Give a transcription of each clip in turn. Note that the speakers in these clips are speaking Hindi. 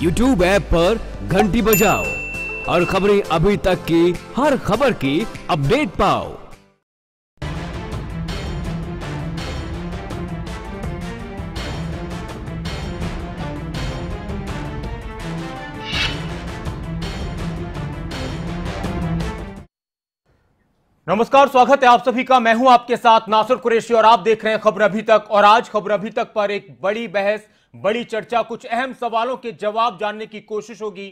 यूट्यूब ऐप पर घंटी बजाओ और खबरें अभी तक की, हर खबर की अपडेट पाओ। नमस्कार, स्वागत है आप सभी का। मैं हूँ आपके साथ नासुर कुरेशी और आप देख रहे हैं खबर अभी तक। और आज खबर अभी तक पर एक बड़ी बहस बड़ी चर्चा, कुछ अहम सवालों के जवाब जानने की कोशिश होगी।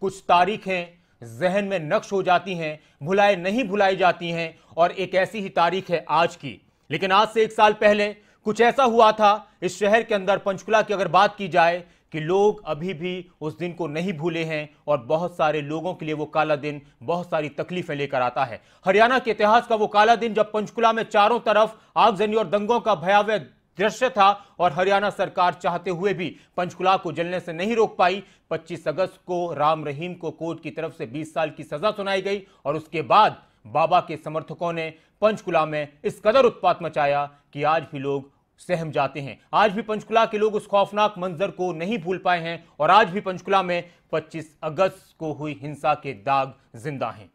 कुछ तारीखें जहन में नक्श हो जाती हैं, भुलाए नहीं भुलाई जाती हैं, और एक ऐसी ही तारीख है आज की। लेकिन आज से एक साल पहले कुछ ऐसा हुआ था, इस शहर के अंदर पंचकुला की अगर बात की जाए, कि लोग अभी भी उस दिन को नहीं भूले हैं, और बहुत सारे लोगों के लिए वो काला दिन बहुत सारी तकलीफें लेकर आता है। हरियाणा के इतिहास का वो काला दिन, जब पंचकुला में चारों तरफ़ आगजनी और दंगों का भयावह दृश्य था और हरियाणा सरकार चाहते हुए भी पंचकुला को जलने से नहीं रोक पाई। 25 अगस्त को राम रहीम को कोर्ट की तरफ़ से 20 साल की सजा सुनाई गई और उसके बाद बाबा के समर्थकों ने पंचकुला में इस कदर उत्पात मचाया कि आज भी लोग सहम जाते हैं। आज भी पंचकुला के लोग उस खौफनाक मंजर को नहीं भूल पाए हैं और आज भी पंचकुला में 25 अगस्त को हुई हिंसा के दाग ज़िंदा हैं।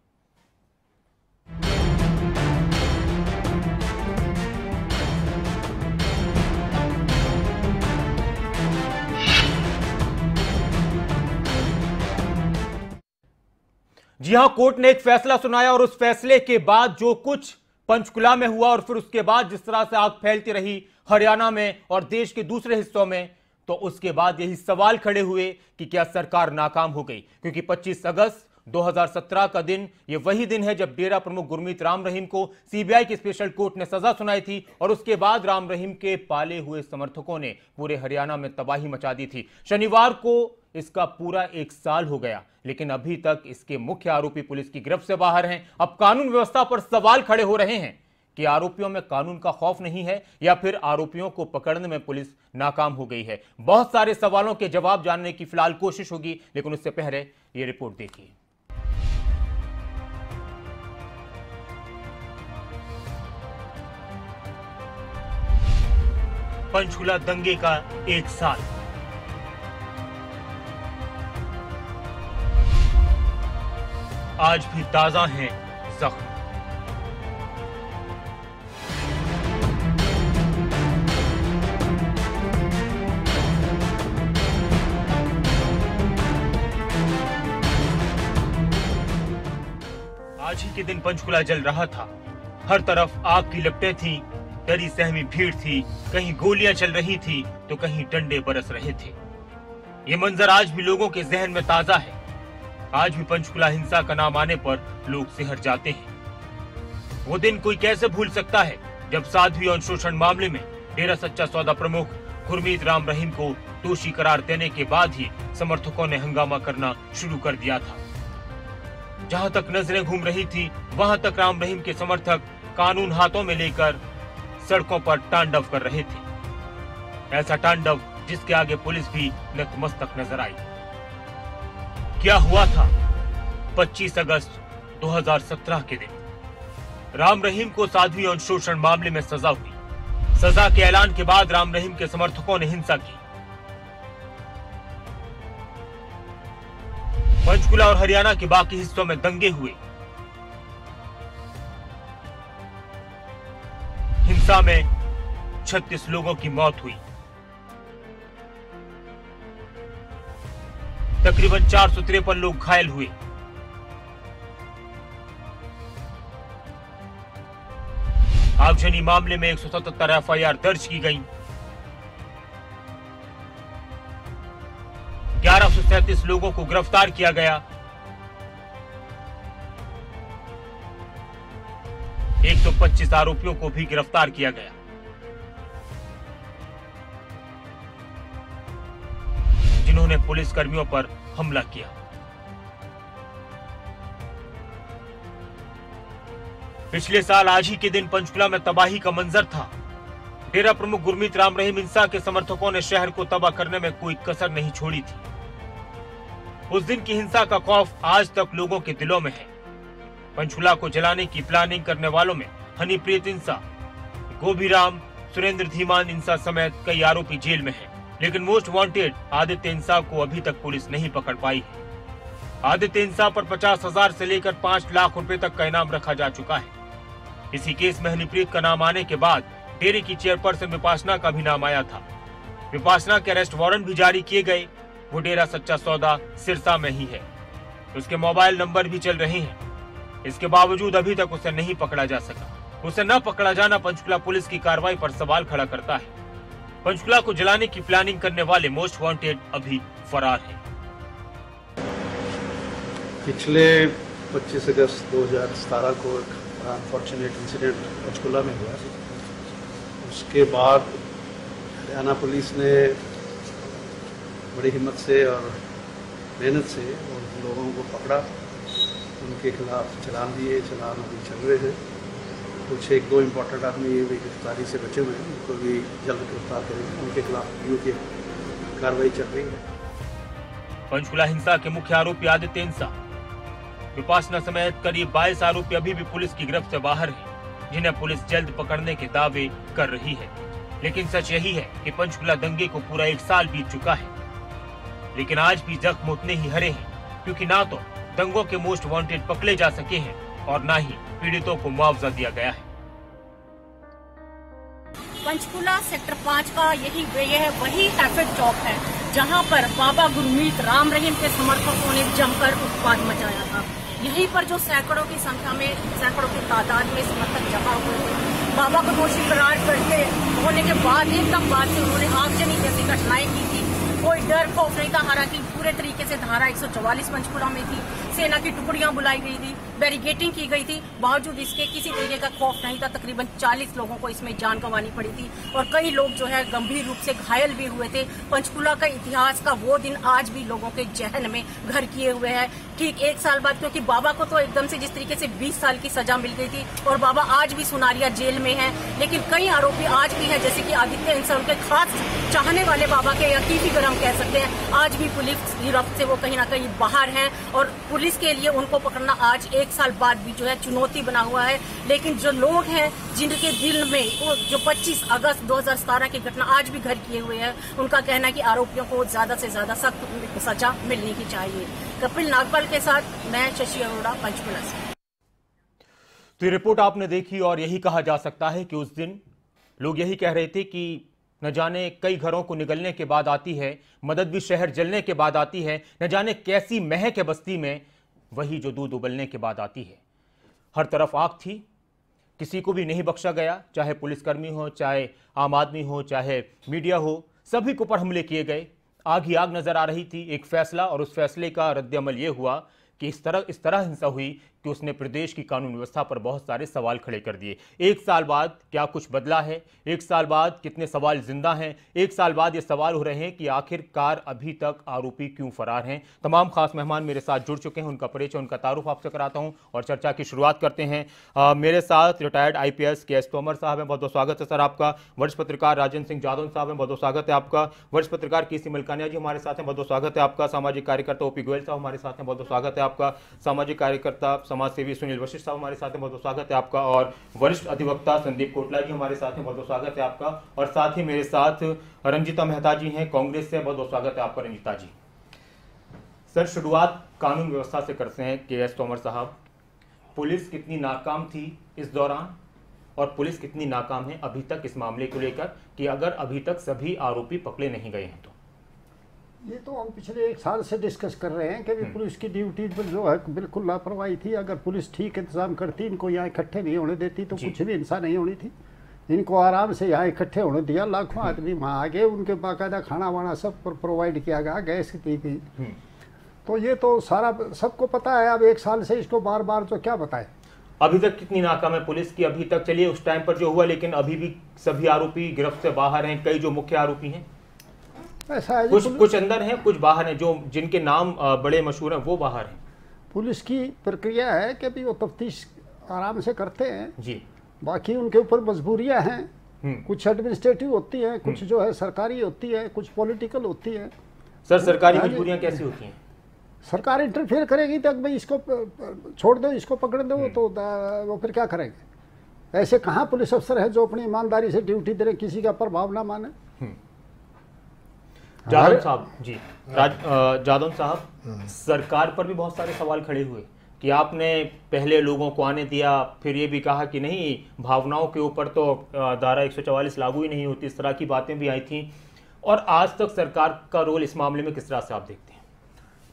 जी हाँ, कोर्ट ने एक फैसला सुनाया और उस फैसले के बाद जो कुछ पंचकुला में हुआ और फिर उसके बाद जिस तरह से आग फैलती रही हरियाणा में और देश के दूसरे हिस्सों में तो उसके बाद यही सवाल खड़े हुए कि क्या सरकार नाकाम हो गई? क्योंकि 25 अगस्त 2017 का दिन, ये वही दिन है जब डेरा प्रमुख गुरमीत राम रहीम को सीबीआई की स्पेशल कोर्ट ने सजा सुनाई थी और उसके बाद राम रहीम के पाले हुए समर्थकों ने पूरे हरियाणा में तबाही मचा दी थी। शनिवार को इसका पूरा एक साल हो गया, लेकिन अभी तक इसके मुख्य आरोपी पुलिस की गिरफ्त से बाहर हैं। अब कानून व्यवस्था पर सवाल खड़े हो रहे हैं कि आरोपियों में कानून का खौफ नहीं है या फिर आरोपियों को पकड़ने में पुलिस नाकाम हो गई है। बहुत सारे सवालों के जवाब जानने की फ़िलहाल कोशिश होगी, लेकिन उससे पहले ये रिपोर्ट देखिए। पंचकुला दंगे का एक साल। आज भी ताज़ा हैं जख्म। आज ही के दिन पंचकुला जल रहा था। हर तरफ़ आग की लपटें थी, डरी सहमी भीड़ थी, कहीं गोलियाँ चल रही थी तो कहीं डंडे बरस रहे थे। ये मंजर आज भी लोगों के जहन में ताज़ा है। आज भी पंचकुला हिंसा का नाम आने पर लोग सिहर जाते हैं। वो दिन कोई कैसे भूल सकता है, जब साध्वी और शोषण मामले में डेरा सच्चा सौदा प्रमुख गुरमीत राम रहीम को दोषी करार देने के बाद ही समर्थकों ने हंगामा करना शुरू कर दिया था। जहाँ तक नज़रें घूम रही थी, वहाँ तक राम रहीम के समर्थक कानून हाथों में लेकर सड़कों पर तांडव कर रहे थे। ऐसा तांडव जिसके आगे पुलिस भी नतमस्तक नज़र आई। क्या हुआ था? 25 अगस्त 2017 के दिन। राम रहीम को साध्वी और शोषण मामले में सजा हुई। सजा के ऐलान के बाद राम रहीम के समर्थकों ने हिंसा की। पंचकुला और हरियाणा के बाकी हिस्सों में दंगे हुए। हिंसा में 36 लोगों की मौत हुई। तकरीबन चार सौ तिरपन लोग घायल हुए। आगजनी मामले में एक सौ सतहत्तर एफ़ आई आर दर्ज की गई। ग्यारह सौ सैंतीस लोगों को गिरफ़्तार किया गया। एक सौ पच्चीस आरोपियों को भी गिरफ़्तार किया गया। जिन्होंने पुलिस कर्मियों पर हमला किया। पिछले साल आज ही के दिन पंचकुला में तबाही का मंजर था। डेरा प्रमुख गुरमीत राम रहीम इंसा के समर्थकों ने शहर को तबाह करने में कोई कसर नहीं छोड़ी थी। उस दिन की हिंसा का खौफ आज तक लोगों के दिलों में है। पंचकुला को जलाने की प्लानिंग करने वालों में हनीप्रीत इंसा गोभीराम सुरेंद्र धीमान इंसा समेत कई आरोपी जेल में हैं। लेकिन मोस्ट वांटेड आदित्य इंसा को अभी तक पुलिस नहीं पकड़ पाई है। आदित्य इंसाफ पर पचास हज़ार ऐसी लेकर पाँच लाख रुपए तक का इनाम रखा जा चुका है। इसी केस में हनीप्रीत का नाम आने के बाद डेरे की चेयरपर्सन विपासना का भी नाम आया था। विपासना के अरेस्ट वारंट भी जारी किए गए। वो डेरा सच्चा सौदा सिरसा में ही है। उसके मोबाइल नंबर भी चल रहे हैं। इसके बावजूद अभी तक उसे नहीं पकड़ा जा सका। उसे न पकड़ा जाना पंचकुला पुलिस की कार्रवाई पर सवाल खड़ा करता है। पंचकुला को जलाने की प्लानिंग करने वाले मोस्ट वांटेड अभी फरार हैं। पिछले 25 अगस्त 2017 को एक अनफॉर्चुनेट इंसिडेंट पंचकुला में हुआ। उसके बाद हरियाणा पुलिस ने बड़ी हिम्मत से और मेहनत से उन लोगों को पकड़ा। उनके खिलाफ चलान दिए, चलान अभी चल रहे थे कुछ एक दो इम्पोर्टेंट आदमी भी गिरफ्तारी से बचे हुए हैं उनको भी जल्द गिरफ़्तार करेंगे। उनके खिलाफ यू की कार्रवाई चल रही है। पंचकुला हिंसा के मुख्य आरोपी आदित्य इंसाफ विपासना समेत करीब 22 आरोपी अभी भी पुलिस की गिरफ्त से बाहर हैं, जिन्हें पुलिस जल्द पकड़ने के दावे कर रही है। लेकिन सच यही है कि पंचकुला दंगे को पूरा एक साल बीत चुका है। लेकिन आज भी जख्म उतने ही हरे हैं क्योंकि ना तो दंगों के मोस्ट वांटेड पकड़े जा सके हैं और न ही पीड़ितों को मुआवजा दिया गया है। पंचकुला सेक्टर पाँच का यही यह वही ट्रैफ़िक चौक है, जहाँ पर बाबा गुरमीत राम रहीम के समर्थकों ने जमकर उत्पाद मचाया था। यहीं पर जो सैकड़ों की संख्या में, सैकड़ों की तादाद में समर्थक जमा हुए थे। बाबा को दोषी करार करते होने के बाद एकदम बाद से उन्होंने आगजनी जैसी घटनाएँ की थी। कोई डर खौफ नहीं था हालाँकि पूरे तरीके से धारा 144 पंचकुला में थी। सेना की टुकड़ियाँ बुलाई गई थी। बैरिगेटिंग की गई थी। बावजूद इसके किसी तरीके का खौफ नहीं था। तकरीबन 40 लोगों को इसमें जान गंवानी पड़ी थी और कई लोग जो है गंभीर रूप से घायल भी हुए थे। पंचकुला का इतिहास का वो दिन आज भी लोगों के जहन में घर किए हुए है। ठीक एक साल बाद, क्योंकि बाबा को तो एकदम से जिस तरीके से 20 साल की सजा मिल गई थी और बाबा आज भी सुनारिया जेल में है, लेकिन कई आरोपी आज भी है, जैसे कि आदित्य इंसान उनके खास चाहने वाले बाबा के या की फिगर हम कह सकते हैं। आज भी पुलिस गिरफ्त से वो कहीं ना कहीं बाहर हैं और पुलिस के लिए उनको पकड़ना आज एक साल बाद भी जो है चुनौती बना हुआ है। लेकिन जो लोग हैं, जिनके दिल में वो जो 25 अगस्त 2017 की घटना आज भी घर किए हुए हैं, उनका कहना है कि आरोपियों को ज़्यादा से ज़्यादा सख्त सजा मिलनी की चाहिए। कपिल नागपाल के साथ मैं शशि अरोड़ा, पंचकुला से। तो रिपोर्ट आपने देखी और यही कहा जा सकता है कि उस दिन लोग यही कह रहे थे कि न जाने कई घरों को निगलने के बाद आती है, मदद भी शहर जलने के बाद आती है, न जाने कैसी महक है बस्ती में वही जो दूध उबलने के बाद आती है। हर तरफ़ आग थी। किसी को भी नहीं बख्शा गया, चाहे पुलिसकर्मी हो, चाहे आम आदमी हो, चाहे मीडिया हो, सभी के ऊपर हमले किए गए। आग ही आग नज़र आ रही थी। एक फैसला और उस फैसले का रद्दमल ये हुआ कि इस तरह इस तरह हिंसा हुई कि उसने प्रदेश की कानून व्यवस्था पर बहुत सारे सवाल खड़े कर दिए। एक साल बाद क्या कुछ बदला है? एक साल बाद कितने सवाल ज़िंदा हैं? एक साल बाद ये सवाल हो रहे हैं कि आखिरकार अभी तक आरोपी क्यों फरार हैं? तमाम खास मेहमान मेरे साथ जुड़ चुके हैं। उनका परिचय उनका तारुफ आपसे कराता हूँ और चर्चा की शुरुआत करते हैं। आ, मेरे साथ retired I P K S Tomar साहब हैं। बहुत बहुत स्वागत है सर आपका। वरिष्ठ पत्रकार राजेंद्र सिंह जादव साहब हैं। बहुत बहुत स्वागत है आपका। वरिष्ठ पत्रकार के सी मलकानिया जी हमारे साथ हैं। बहुत बहुत स्वागत है आपका। सामाजिक कार्यकर्ता ओपी गोयल साहब हमारे साथ हैं। बहुत बहुत स्वागत है आपका। सामाजिक कार्यकर्ता समाज सेवी सुनील वशिष्ठ साहब हमारे साथ हैं, बहुत बहुत स्वागत है आपका। और वरिष्ठ अधिवक्ता संदीप कोटला जी हमारे साथ हैं, बहुत बहुत स्वागत है आपका। और साथ ही मेरे साथ रंजिता मेहता जी हैं, कांग्रेस से बहुत बहुत स्वागत है आपका रंजिता जी। सर, शुरुआत कानून व्यवस्था से करते हैं, के एस तोमर साहब। पुलिस कितनी नाकाम थी इस दौरान, और पुलिस कितनी नाकाम है अभी तक इस मामले को लेकर कि अगर अभी तक सभी आरोपी पकड़े नहीं गए हैं तो? ये तो हम पिछले एक साल से डिस्कस कर रहे हैं कि भी पुलिस की ड्यूटी पर जो है बिल्कुल लापरवाही थी। अगर पुलिस ठीक इंतज़ाम करती इनको यहाँ इकट्ठे नहीं होने देती तो कुछ भी हिंसा नहीं होनी थी। इनको आराम से यहाँ इकट्ठे होने दिया। लाखों आदमी वहाँ आ गए। उनके बाकायदा खाना वाना सब पर प्रोवाइड किया गया गैस दी गई तो ये तो सारा सबको पता है। अब एक साल से इसको बार बार तो क्या बताए? अभी तक कितनी नाकाम है पुलिस की? अभी तक चलिए उस टाइम पर जो हुआ लेकिन अभी भी सभी आरोपी गिरफ्त से बाहर हैं। कई जो मुख्य आरोपी हैं। ऐसा है कुछ कुछ अंदर हैं कुछ बाहर हैं जो जिनके नाम बड़े मशहूर हैं वो बाहर हैं। पुलिस की प्रक्रिया है कि भी वो तफ्तीश आराम से करते हैं। जी। बाकी उनके ऊपर मजबूरियाँ हैं। हम्म। कुछ एडमिनिस्ट्रेटिव होती हैं कुछ जो है सरकारी होती है कुछ पॉलिटिकल होती है। सर सरकारी। मजबूरियाँ कैसी होती हैं? सरकार इंटरफेयर करेगी तो भाई इसको छोड़ दो इसको पकड़ दो तो वो फिर क्या करेंगे? ऐसे कहाँ पुलिस अफसर है जो अपनी ईमानदारी से ड्यूटी दे रहे किसी का प्रभाव ना माने। जादव साहब जी। जादव साहब सरकार पर भी बहुत सारे सवाल खड़े हुए कि आपने पहले लोगों को आने दिया फिर ये भी कहा कि नहीं भावनाओं के ऊपर तो धारा 144 लागू ही नहीं होती इस तरह की बातें भी आई थी। और आज तक सरकार का रोल इस मामले में किस तरह से आप देखते हैं?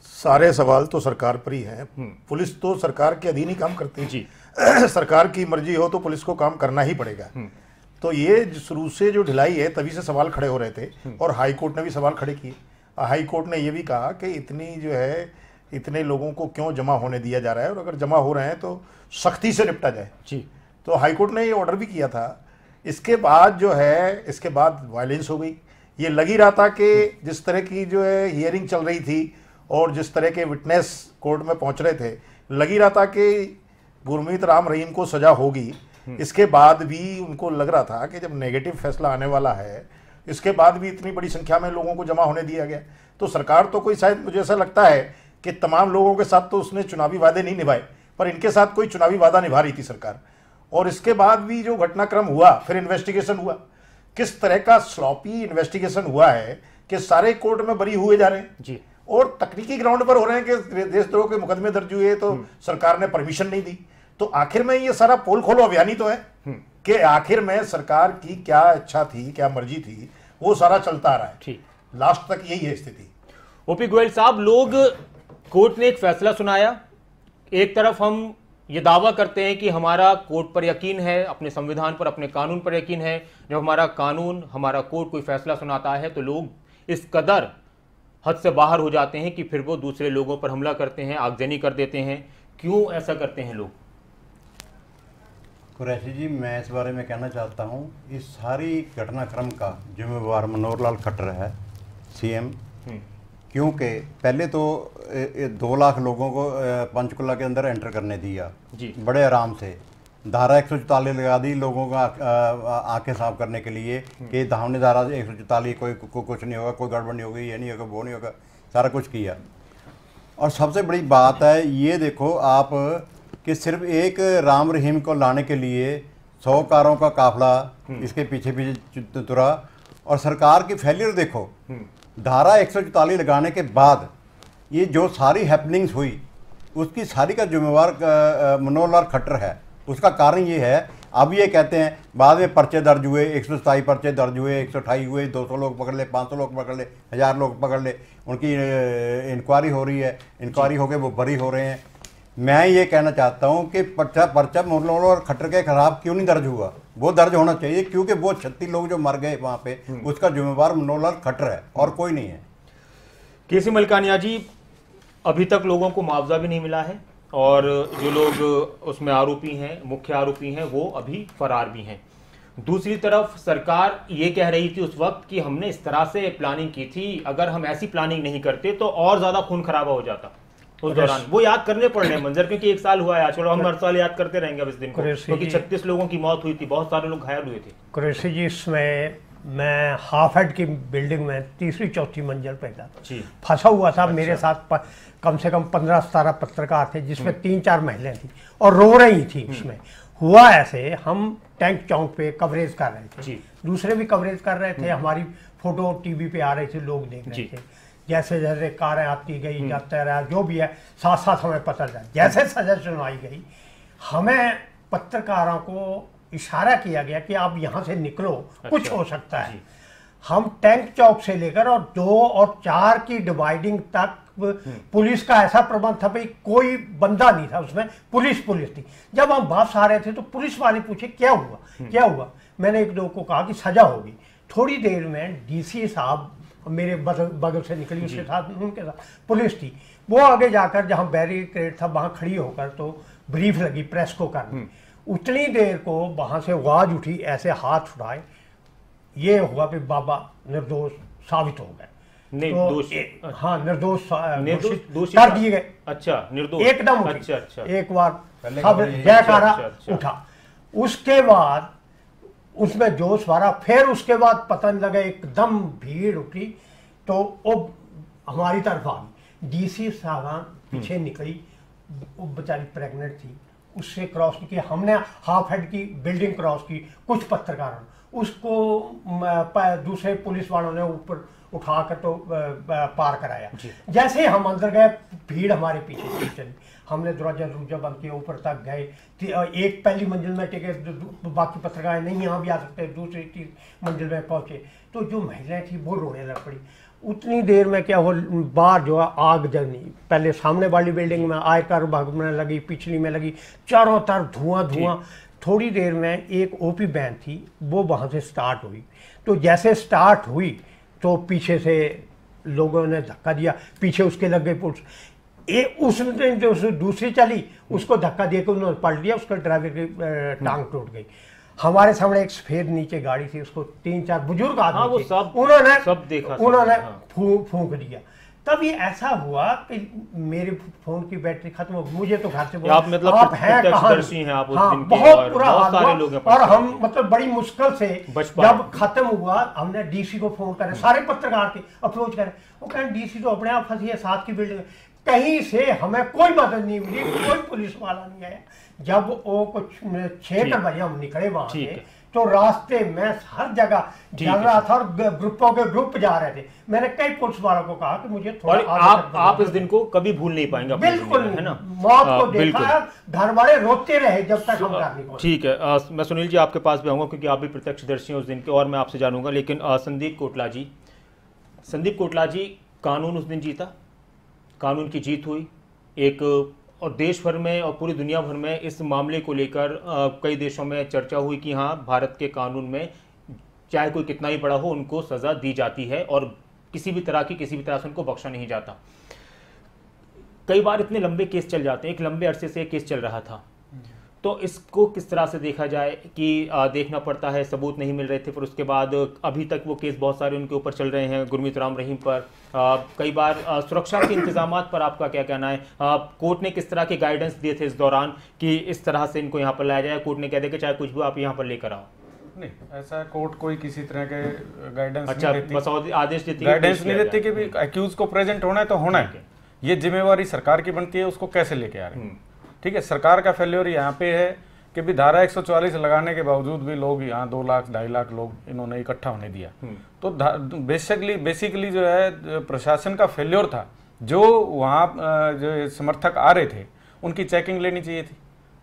सारे सवाल तो सरकार पर ही हैं। पुलिस तो सरकार के अधीन ही काम करती है। जी। सरकार की मर्ज़ी हो तो पुलिस को काम करना ही पड़ेगा। तो ये शुरू से जो ढिलाई है तभी से सवाल खड़े हो रहे थे और हाई कोर्ट ने भी सवाल खड़े किए। हाई कोर्ट ने ये भी कहा कि इतनी जो है इतने लोगों को क्यों जमा होने दिया जा रहा है और अगर जमा हो रहे हैं तो सख्ती से निपटा जाए। जी। तो हाईकोर्ट ने ये ऑर्डर भी किया था। इसके बाद जो है इसके बाद वायलेंस हो गई। ये लग ही रहा था कि जिस तरह की जो है हियरिंग चल रही थी और जिस तरह के विटनेस कोर्ट में पहुँच रहे थे लग ही रहा था कि गुरमीत राम रहीम को सजा होगी। इसके बाद भी उनको लग रहा था कि जब नेगेटिव फैसला आने वाला है इसके बाद भी इतनी बड़ी संख्या में लोगों को जमा होने दिया गया। तो सरकार तो कोई शायद मुझे ऐसा लगता है कि तमाम लोगों के साथ तो उसने चुनावी वादे नहीं निभाए पर इनके साथ कोई चुनावी वादा निभा रही थी सरकार। और इसके बाद भी जो घटनाक्रम हुआ फिर इन्वेस्टिगेशन हुआ। किस तरह का स्लॉपी इन्वेस्टिगेशन हुआ है कि सारे कोर्ट में बरी हुए जा रहे हैं? जी। और तकनीकी ग्राउंड पर हो रहे हैं कि देशद्रोह के मुकदमे दर्ज हुए तो सरकार ने परमिशन नहीं दी। तो आखिर में ये सारा पोल खोलो अभियान ही तो है कि आखिर में सरकार की क्या इच्छा थी क्या मर्ज़ी थी वो सारा चलता आ रहा है। ठीक। लास्ट तक यही है स्थिति। ओपी गोयल साहब लोग कोर्ट ने एक फैसला सुनाया। एक तरफ़ हम ये दावा करते हैं कि हमारा कोर्ट पर यकीन है अपने संविधान पर अपने कानून पर यकीन है। जब हमारा कानून हमारा कोर्ट कोई फैसला सुनाता है तो लोग इस कदर हद से बाहर हो जाते हैं कि फिर वो दूसरे लोगों पर हमला करते हैं आगजनी कर देते हैं। क्यों ऐसा करते हैं लोग? कुरैशी जी मैं इस बारे में कहना चाहता हूँ इस सारी घटनाक्रम का जिम्मेवार मनोहर लाल खट्टर है सीएम। क्योंकि पहले तो ए, ए, दो लाख लोगों को पंचकुला के अंदर एंटर करने दिया। जी। बड़े आराम से। धारा एक लगा दी लोगों का आँखें साफ़ करने के लिए कि धामनी धारा एक कोई को, कुछ नहीं होगा कोई गड़बड़ नहीं होगी ये नहीं होगा वो नहीं होगा सारा कुछ किया। और सबसे बड़ी बात है ये देखो आप कि सिर्फ़ एक राम रहीम को लाने के लिए सौ कारों का काफला इसके पीछे पीछे तुरा और सरकार की फेलियर देखो। धारा एक लगाने के बाद ये जो सारी हैपनिंग्स हुई उसकी सारी का जिम्मेवार मनोहर लाल खट्टर है। उसका कारण ये है अब ये कहते हैं बाद में पर्चे दर्ज हुए एक सौ सताई पर्चे दर्ज हुए एक सौ अठाई हुए दो सौ लोग पकड़ ले पाँच सौ लोग पकड़ ले हज़ार लोग पकड़ ले उनकी इंक्वायरी हो रही है। इंक्वायरी होकर वो बरी हो रहे हैं। मैं ये कहना चाहता हूँ कि पर्चा पर्चा मुरलोल और खट्टर के खिलाफ क्यों नहीं दर्ज हुआ? वो दर्ज होना चाहिए क्योंकि वो छत्तीस लोग जो मर गए वहाँ पे उसका जिम्मेवार मनोहर खट्टर है और कोई नहीं है। केसी मलकानिया जी अभी तक लोगों को मुआवजा भी नहीं मिला है और जो लोग उसमें आरोपी हैं मुख्य आरोपी हैं वो अभी फरार भी हैं। दूसरी तरफ़ सरकार ये कह रही थी उस वक्त कि हमने इस तरह से प्लानिंग की थी अगर हम ऐसी प्लानिंग नहीं करते तो और ज़्यादा खून खराबा हो जाता। उस दौरान। वो याद करने पड़ रहे हैं मंजर क्योंकि एक साल हुआ है आज। हम हर साल याद करते रहेंगे अब इस दिन को क्योंकि छत्तीस लोगों की मौत हुई थी बहुत सारे लोग घायल हुए थे। कुरैशी जी इसमें मैं हाफ़ हेड की बिल्डिंग में तीसरी चौथी मंजिल पे था। फंसा हुआ था मेरे साथ प, कम से कम पंद्रह सतारह पत्रकार थे जिसमें तीन चार महिलाएँ थी और रो रही थी उसमें हुआ ऐसे हम टैंक चौक पे कवरेज कर रहे थे। दूसरे भी कवरेज कर रहे थे हमारी फ़ोटो टीवी पे आ रही थी लोग देख रहे थे। जैसे जैसे कारें आती गई जाते रहा जो भी है साथ साथ हमें पता चला। जैसे सजा सुनवाई गई हमें पत्रकारों को इशारा किया गया कि आप यहाँ से निकलो अच्छा, कुछ हो सकता है। हम टैंक चौक से लेकर और दो और चार की डिवाइडिंग तक पुलिस का ऐसा प्रबंध था भाई कोई बंदा नहीं था उसमें पुलिस पुलिस थी। जब हम वापस आ रहे थे तो पुलिस वाले पूछे क्या हुआ? क्या हुआ? मैंने एक दो को कहा कि सजा होगी। थोड़ी देर में डीसी साहब मेरे बगल बगल से निकली उसके साथ उनके साथ। पुलिस थी। वो आगे जाकर जहाँ बैरिकेड था वहाँ खड़ी होकर तो ब्रीफ लगी प्रेस को करने। उतनी देर को वहाँ से आवाज़ उठी ऐसे हाथ उठाए। ये हुआ कि बाबा निर्दोष साबित हो गए। तो ए- हाँ निर्दोष कर दिए गए। अच्छा निर्दोष। एकदम अच्छा अच्छा। एक बार सब जयकारा अच्छा, अच्छा। उठा। उसके बाद उसमें जोश भरा फिर उसके बाद पता नहीं लगा एकदम भीड़ उठी तो वो हमारी तरफ़ आ गई। डीसी साहब पीछे निकली वो बेचारी प्रेग्नेंट थी। उससे क्रॉस की हमने हाफ़ हेड की बिल्डिंग क्रॉस की कुछ पत्रकारों उसको दूसरे पुलिस वालों ने ऊपर उठाकर तो पार कराया। जैसे ही हम अंदर गए भीड़ हमारे पीछे पीछे चली। हमने दरवाज़ा दरवाज़ा बंद किया ऊपर तक गए। एक पहली मंजिल में टिके बाकी पत्रकार नहीं यहाँ भी आ सकते दूसरी तीसरी मंजिल में पहुँचे। तो जो महिलाएँ थी वो रोने लग पड़ी। उतनी देर में क्या हो बाहर जो है आग जगनी पहले सामने वाली बिल्डिंग में आयकर भाग में लगी पिछली में लगी चारों तरफ़ धुआँ धुआँ। थोड़ी देर में एक ओपी बैन थी वो वहाँ से स्टार्ट हुई। तो जैसे स्टार्ट हुई तो पीछे से लोगों ने धक्का दिया पीछे उसके लग गई पुलिस। ए उसने जो उस दूसरी चली उसको धक्का दे के उन्होंने पलट दिया उसका ड्राइवर की टांग टूट गई। हमारे सामने एक सफ़ेद नीचे गाड़ी थी उसको तीन चार बुज़ुर्ग हाँ, आदमी वो सब- उन्होंने सब देखा उन्होंने हाँ। फूंक फूंक दिया। तब ये ऐसा हुआ कि मेरे फ़ोन की बैटरी खत्म हो मुझे तो घर से बोला, आप मतलब आप हैं कहाँ? हैं आप उस हाँ, दिन बहुत और बुरा हाल सारे हुआ। लोग और हम मतलब बड़ी मुश्किल से जब खत्म हुआ हमने डीसी को फ़ोन करे सारे पत्रकार थे अप्रोच करे। वो कहें डीसी तो अपने आप फंसी है साथ की बिल्डिंग। कहीं से हमें कोई मदद नहीं मिली कोई पुलिस वाला नहीं आया। जब वो कुछ छह बजे हम निकले वहाँ से तो रास्ते में हर जगह है। रहा था और ग्रुपों के ग्रुप जा रहे थे। मैंने कई पुलिस वालों को कहा कि मुझे थोड़ा आप आप इस दिन को कभी भूल नहीं पाएँगे बिल्कुल है ना? मौत को देखा घर वाले रोते रहे जब तक हम नहीं ठीक है आ, मैं सुनील जी आपके पास भी आऊँगा क्योंकि आप भी प्रत्यक्षदर्शी हैं उस दिन के और मैं आपसे जानूँगा। लेकिन संदीप कोटला जी संदीप कोटला जी कानून उस दिन जीता? कानून की जीत हुई। एक, और देश भर में और पूरी दुनिया भर में इस मामले को लेकर कई देशों में चर्चा हुई कि हाँ भारत के कानून में चाहे कोई कितना ही बड़ा हो, उनको सजा दी जाती है और किसी भी तरह की, किसी भी तरह से उनको बख्शा नहीं जाता। कई बार इतने लंबे केस चल जाते हैं, एक लंबे अरसे से केस चल रहा था। तो इसको किस तरह से देखा जाए कि आ, देखना पड़ता है सबूत नहीं मिल रहे थे फिर उसके बाद अभी तक वो केस बहुत सारे उनके ऊपर चल रहे हैं गुरमीत राम रहीम पर। आ, कई बार आ, सुरक्षा के इंतज़ाम पर आपका क्या कहना है? आ, कोर्ट ने किस तरह के गाइडेंस दिए थे इस दौरान कि इस तरह से इनको यहाँ पर लाया जाए? कोर्ट ने कह दिया कि चाहे कुछ भी आप यहाँ पर लेकर आओ। नहीं ऐसा कोर्ट कोई किसी तरह के गाइडेंस अच्छा नहीं देती। बस आदेश देती है गाइडेंस नहीं देती कि भी अक्यूज को प्रेजेंट होना है तो होना है। ये जिम्मेवारी सरकार की बनती है उसको कैसे लेके आ रहे हम्म। हैं ठीक है सरकार का फेल्योर यहाँ पे है कि भी धारा 144 लगाने के बावजूद भी लोग यहाँ दो लाख ढाई लाख लोग इन्होंने इकट्ठा होने दिया। हम्म। तो बेसिकली बेसिकली जो है प्रशासन का फेल्योर था। जो वहाँ जो समर्थक आ रहे थे उनकी चेकिंग लेनी चाहिए थी।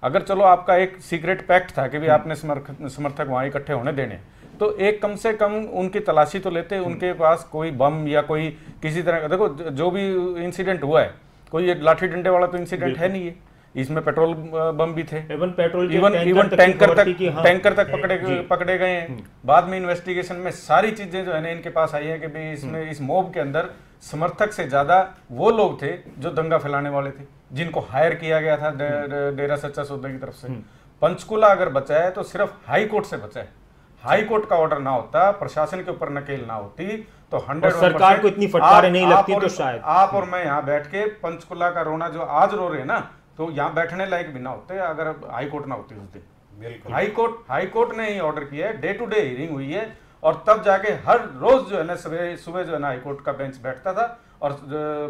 अगर चलो आपका एक सीक्रेट पैक्ट था कि भी आपने समर्थ- समर्थक वहाँ इकट्ठे होने देने तो एक कम से कम उनकी तलाशी तो लेते उनके पास कोई बम या कोई किसी तरह का देखो जो भी इंसिडेंट हुआ है कोई ये लाठी डंडे वाला तो इंसिडेंट है नहीं है। इसमें पेट्रोल बम भी थे। Even petrol even even tanker तक हाँ, टैंकर तक पकड़े पकड़े गए हैं। बाद में इन्वेस्टिगेशन में सारी चीज़ें जो है ना इनके पास आई है कि भाई इसमें इस मॉब के अंदर समर्थक से ज़्यादा वो लोग थे जो दंगा फैलाने वाले थे जिनको हायर किया गया था डे- डेरा सच्चा सौदा की तरफ़ से। पंचकुला अगर बचा है तो सिर्फ़ हाई कोर्ट से बचा है। हाई कोर्ट का ऑर्डर ना होता प्रशासन के ऊपर नकेल ना होती तो हंड्रेड सरकार को इतनी फटकारें नहीं लगती तो शायद। आप और मैं यहाँ बैठ के पंचकुला का रोना जो आज रो रहे हैं ना तो यहाँ बैठने लायक भी ना होते अगर हाई कोर्ट ना होती उस दिन। बिल्कुल। हाई कोर्ट हाई कोर्ट ने ही ऑर्डर किया है डे टू डे हियरिंग हुई है और तब जाके हर रोज जो है ना सुबह सुबह जो है ना हाई कोर्ट का बेंच बैठता था और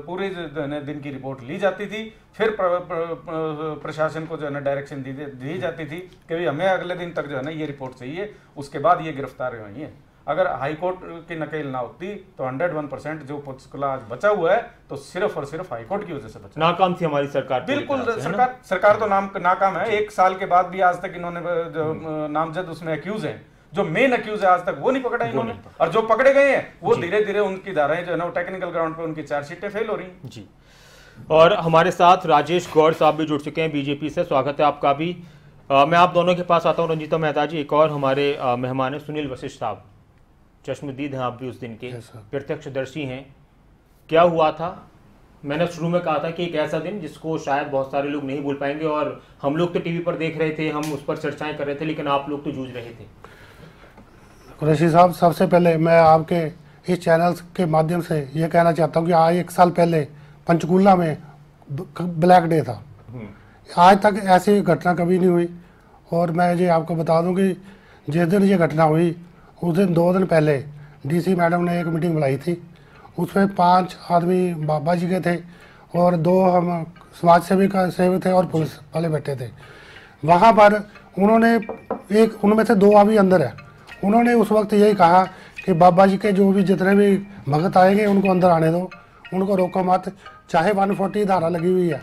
पूरी जो है ना दिन की रिपोर्ट ली जाती थी। फिर प्र, प्र, प्र, प्रशासन को जो है ना डायरेक्शन दी दी जाती थी कि भाई हमें अगले दिन तक जो है ना ये रिपोर्ट चाहिए उसके बाद ये गिरफ्तारी हुई है। अगर हाईकोर्ट की नकेल ना होती तो हंड्रेड वन परसेंट जो पंचकुला आज बचा हुआ है तो सिर्फ़ और सिर्फ़ हाईकोर्ट की वजह से बचा नाकाम थी हमारी सरकार बिल्कुल? सरकार सरकार तो नाम नाकाम है। एक साल के बाद भी आज तक इन्होंने जो नामजद उसमें अक्यूज हैं। जो मेन अक्यूज है आज तक वो नहीं पकड़ा इन्होंने। और जो पकड़े गए हैं वो धीरे धीरे उनकी धाराएँ जो है ना वो टेक्निकल ग्राउंड पे उनकी चार्जशीटें फेल हो रही हैं। जी। और हमारे साथ राजेश गौड़ साहब भी जुड़ चुके हैं बीजेपी से। स्वागत है आपका भी। अ, मैं आप दोनों के पास आता हूँ रंजीता मेहता जी। एक और हमारे मेहमान हैं सुनील वशिष्ठ साहब। चश्मदीद हैं आप भी उस दिन के। प्रत्यक्षदर्शी हैं। क्या हुआ था? मैंने शुरू में कहा था कि एक ऐसा दिन जिसको शायद बहुत सारे लोग नहीं भूल पाएँगे और हम लोग तो टीवी पर देख रहे थे हम उस पर चर्चाएँ कर रहे थे लेकिन आप लोग तो जूझ रहे थे। कुरैशी साहब सबसे पहले मैं आपके इस चैनल के माध्यम से ये कहना चाहता हूँ कि आज एक साल पहले पंचकूला में ब्लैक डे था। आज तक ऐसी घटना कभी नहीं हुई। और मैं ये आपको बता दूँ कि जिस दिन ये घटना हुई उस दिन दो दिन पहले डीसी मैडम ने एक मीटिंग बुलाई थी। उसमें पाँच आदमी बाबा जी के थे और दो हम समाज सेवी का सेवक थे और पुलिस वाले बैठे थे। वहाँ पर उन्होंने एक उनमें से दो अभी अंदर है। उन्होंने उस वक्त यही कहा कि बाबा जी के जो भी जितने भी भगत आएँगे उनको अंदर आने दो। उनको रोको मत चाहे वन फोर्टी धारा लगी हुई है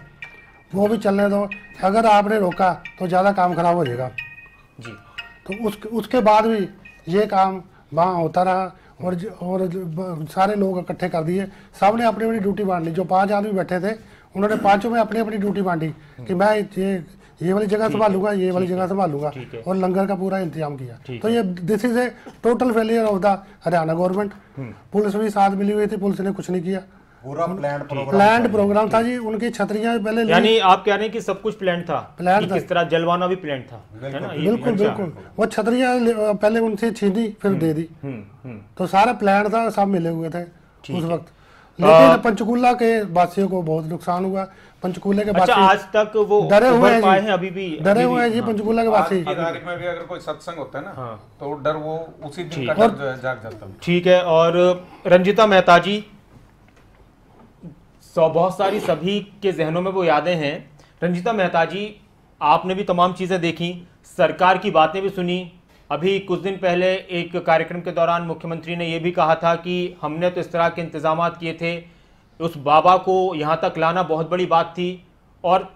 वो भी चलने दो। अगर आपने रोका तो ज़्यादा काम खराब हो जाएगा। जी। तो उस उसके बाद भी ये काम वहाँ होता रहा और ज- और ज- ब- सारे लोग इकट्ठे कर दिए सबने अपनी अपनी ड्यूटी बांट ली जो पाँच आदमी बैठे थे उन्होंने पाँचों में अपनी अपनी ड्यूटी बांटी कि मैं ये ये वाली जगह संभालूँगा ये वाली जगह संभालूँगा ठीक है। और लंगर का पूरा इंतज़ाम किया ठीक तो ये this is a total failure of the Haryana government police भी साथ मिली हुई थी पुलिस ने कुछ नहीं किया पूरा प्लान प्रोग्राम प्लान्ड प्रोग्राम था जी उनकी छतरियाँ पहले यानी आप कह रहे हैं कि सब कुछ प्लान था कि था। किस तरह जलवाना भी प्लान था है बिल्कुल अच्छा। बिल्कुल। वो छतरियाँ पहले उनसे छीनी फिर दे दी। हम्म हम्म। तो सारा प्लान था सब मिले हुए थे उस वक्त। लेकिन पंचकूला के वासियों को बहुत नुकसान हुआ। पंचकूले के अच्छा आज तक वो डरे हुए हैं पाए। हैं अभी भी डरे हुए हैं जी पंचकूला के वासी। की तारीख में भी अगर कोई सत्संग होता है ना हाँ। तो डर वो उसी दिन का है जाग जाता है। ठीक है और रंजिता मेहता जी सौ बहुत सारी सभी के जहनों में वो यादें हैं। रंजिता मेहता जी, आपने भी तमाम चीज़ें देखी, सरकार की बातें भी सुनी। अभी कुछ दिन पहले एक कार्यक्रम के दौरान मुख्यमंत्री ने यह भी कहा था कि हमने तो इस तरह के इंतज़ाम किए थे। उस बाबा को यहाँ तक लाना बहुत बड़ी बात थी और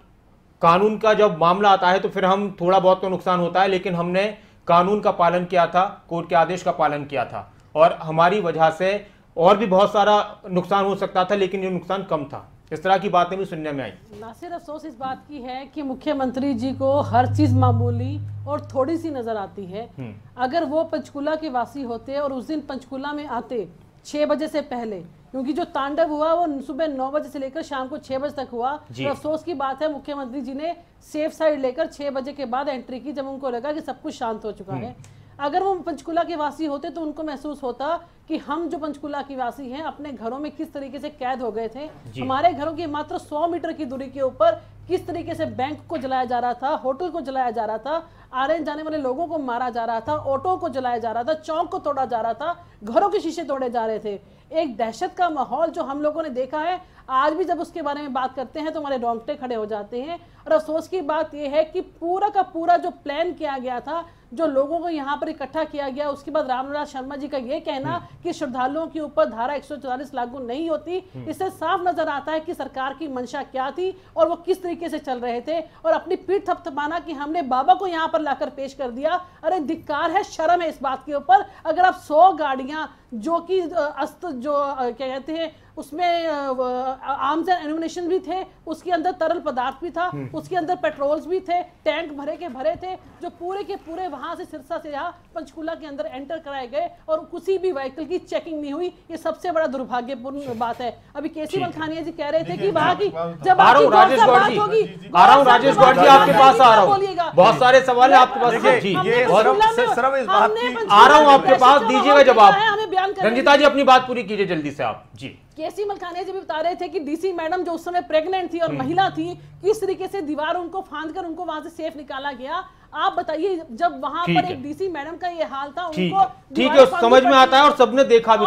कानून का जब मामला आता है तो फिर हम थोड़ा बहुत तो नुकसान होता है, लेकिन हमने कानून का पालन किया था, कोर्ट के आदेश का पालन किया था। और हमारी वजह से और भी बहुत सारा नुकसान हो सकता था लेकिन ये नुकसान कम था। इस तरह की बातें भी सुनने में आई। नासिर अफसोस इस बात की है कि मुख्यमंत्री जी को हर चीज़ मामूली और थोड़ी सी नज़र आती है। अगर वो पंचकुला के वासी होते और उस दिन पंचकुला में आते छह बजे से पहले क्योंकि जो तांडव हुआ वो सुबह नौ बजे से लेकर शाम को छह बजे तक हुआ। तो अफसोस की बात है मुख्यमंत्री जी ने सेफ़ साइड लेकर छह बजे के बाद एंट्री की जब उनको लगा कि सब कुछ शांत हो चुका है। अगर वो पंचकुला के वासी होते तो उनको महसूस होता कि हम जो पंचकुला के वासी हैं अपने घरों में किस तरीके से कैद हो गए थे। हमारे घरों की मात्र 100 मीटर की दूरी के ऊपर किस तरीके से बैंक को जलाया जा रहा था होटल को जलाया जा रहा था आने जाने वाले लोगों को मारा जा रहा था ऑटो को जलाया जा रहा था चौक को तोड़ा जा रहा था घरों के शीशे तोड़े जा रहे थे। एक दहशत का माहौल जो हम लोगों ने देखा है आज भी जब उसके बारे में बात करते हैं तो हमारे रोंगटे खड़े हो जाते हैं और अफसोस की बात यह है कि पूरा का पूरा जो प्लान किया गया था जो लोगों को यहाँ पर इकट्ठा किया गया उसके बाद रामनाथ शर्मा जी का ये कहना कि श्रद्धालुओं के ऊपर धारा 144 लागू नहीं होती इससे साफ़ नज़र आता है कि सरकार की मंशा क्या थी और वो किस तरीके से चल रहे थे और अपनी पीठ थपथपाना कि हमने बाबा को यहाँ पर लाकर पेश कर दिया। अरे, धिक्कार है, शर्म है इस बात के ऊपर। अगर आप सौ गाड़ियाँ, जो कि अस्त, जो क्या कहते हैं उसमें आर्म्स एंड एनिमिनेशन भी थे उसके अंदर तरल पदार्थ भी था उसके अंदर पेट्रोल्स भी थे टैंक भरे के भरे थे जो पूरे के पूरे वहाँ से सिरसा से यहाँ पंचकूला के अंदर एंटर कराए गए और किसी भी व्हीकल की चेकिंग नहीं हुई। ये सबसे बड़ा दुर्भाग्यपूर्ण बात है। अभी केसी मलखानिया जी कह रहे थे कि वहाँ की जब आ रहा हूँ राजेश गौड़ होगी? आ रहा हूँ राजेश गौड़ जी आपके पास आ रहा हूँ। बहुत सारे सवाल है आपके पास। जी। पंचकूला आ रहा हूँ आपके पास दीजिएगा जवाब रंजिता जी अपनी बात पूरी कीजिए जल्दी से आप। जी। केसी मलखानिया जी भी बता रहे थे कि डीसी मैडम जो उस समय प्रेग्नेंट थी और महिला थी किस तरीके से दीवार उनको फांद कर उनको वहाँ से सेफ़ निकाला गया आप बताइए जब वहाँ पर एक डीसी मैडम का ये हाल था उनको ठीक है समझ में आता है और सबने देखा भी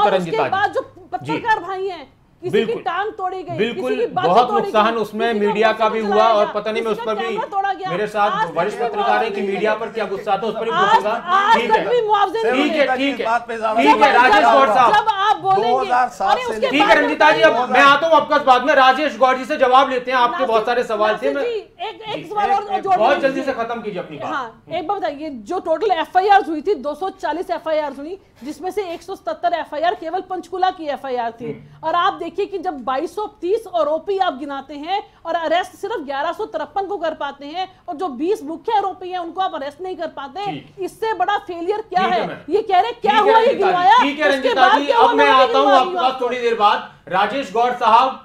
बाद जो। पत्रकार भाई हैं किसी की बिल्कुल। टांग तोड़ी गई बिल्कुल बहुत नुकसान उसमें मीडिया का भी हुआ और पता नहीं मैं उस पर भी। मेरे साथ वरिष्ठ पत्रकार है कि मीडिया पर क्या गुस्सा था उस पर भी पूछूँगा ठीक है। ठीक है ठीक है। ठीक है राजेश गौर गौड़ साहब। दो आप बोलेंगे 2007 अरे से उसके ठीक है रंजिता जी अब मैं आता हूँ आपका बाद में राजेश गौड़ जी से जवाब लेते हैं आपके बहुत सारे सवाल थे मैं एक एक सवाल और जोड़ बहुत। जल्दी से खत्म कीजिए अपनी बात। हाँ एक बात बताइए जो टोटल एफ़ आई आर हुई थी 240 एफ़ आई आर हुई जिसमें से 177 एफ़ आई आर केवल पंचकुला की एफ़ आई आर थी। और आप देखिए कि जब 2230 आरोपी आप गिनाते हैं और अरेस्ट सिर्फ़ ग्यारह को कर पाते हैं और जो 20 मुख्य आरोपी हैं उनको आप अरेस्ट नहीं कर पाते इससे बड़ा फेलियर क्या है ये कह रहे क्या हुआ ये गिनवाया अब मैं आता हूँ आपके पास थोड़ी देर बाद। राजेश गौड़ साहब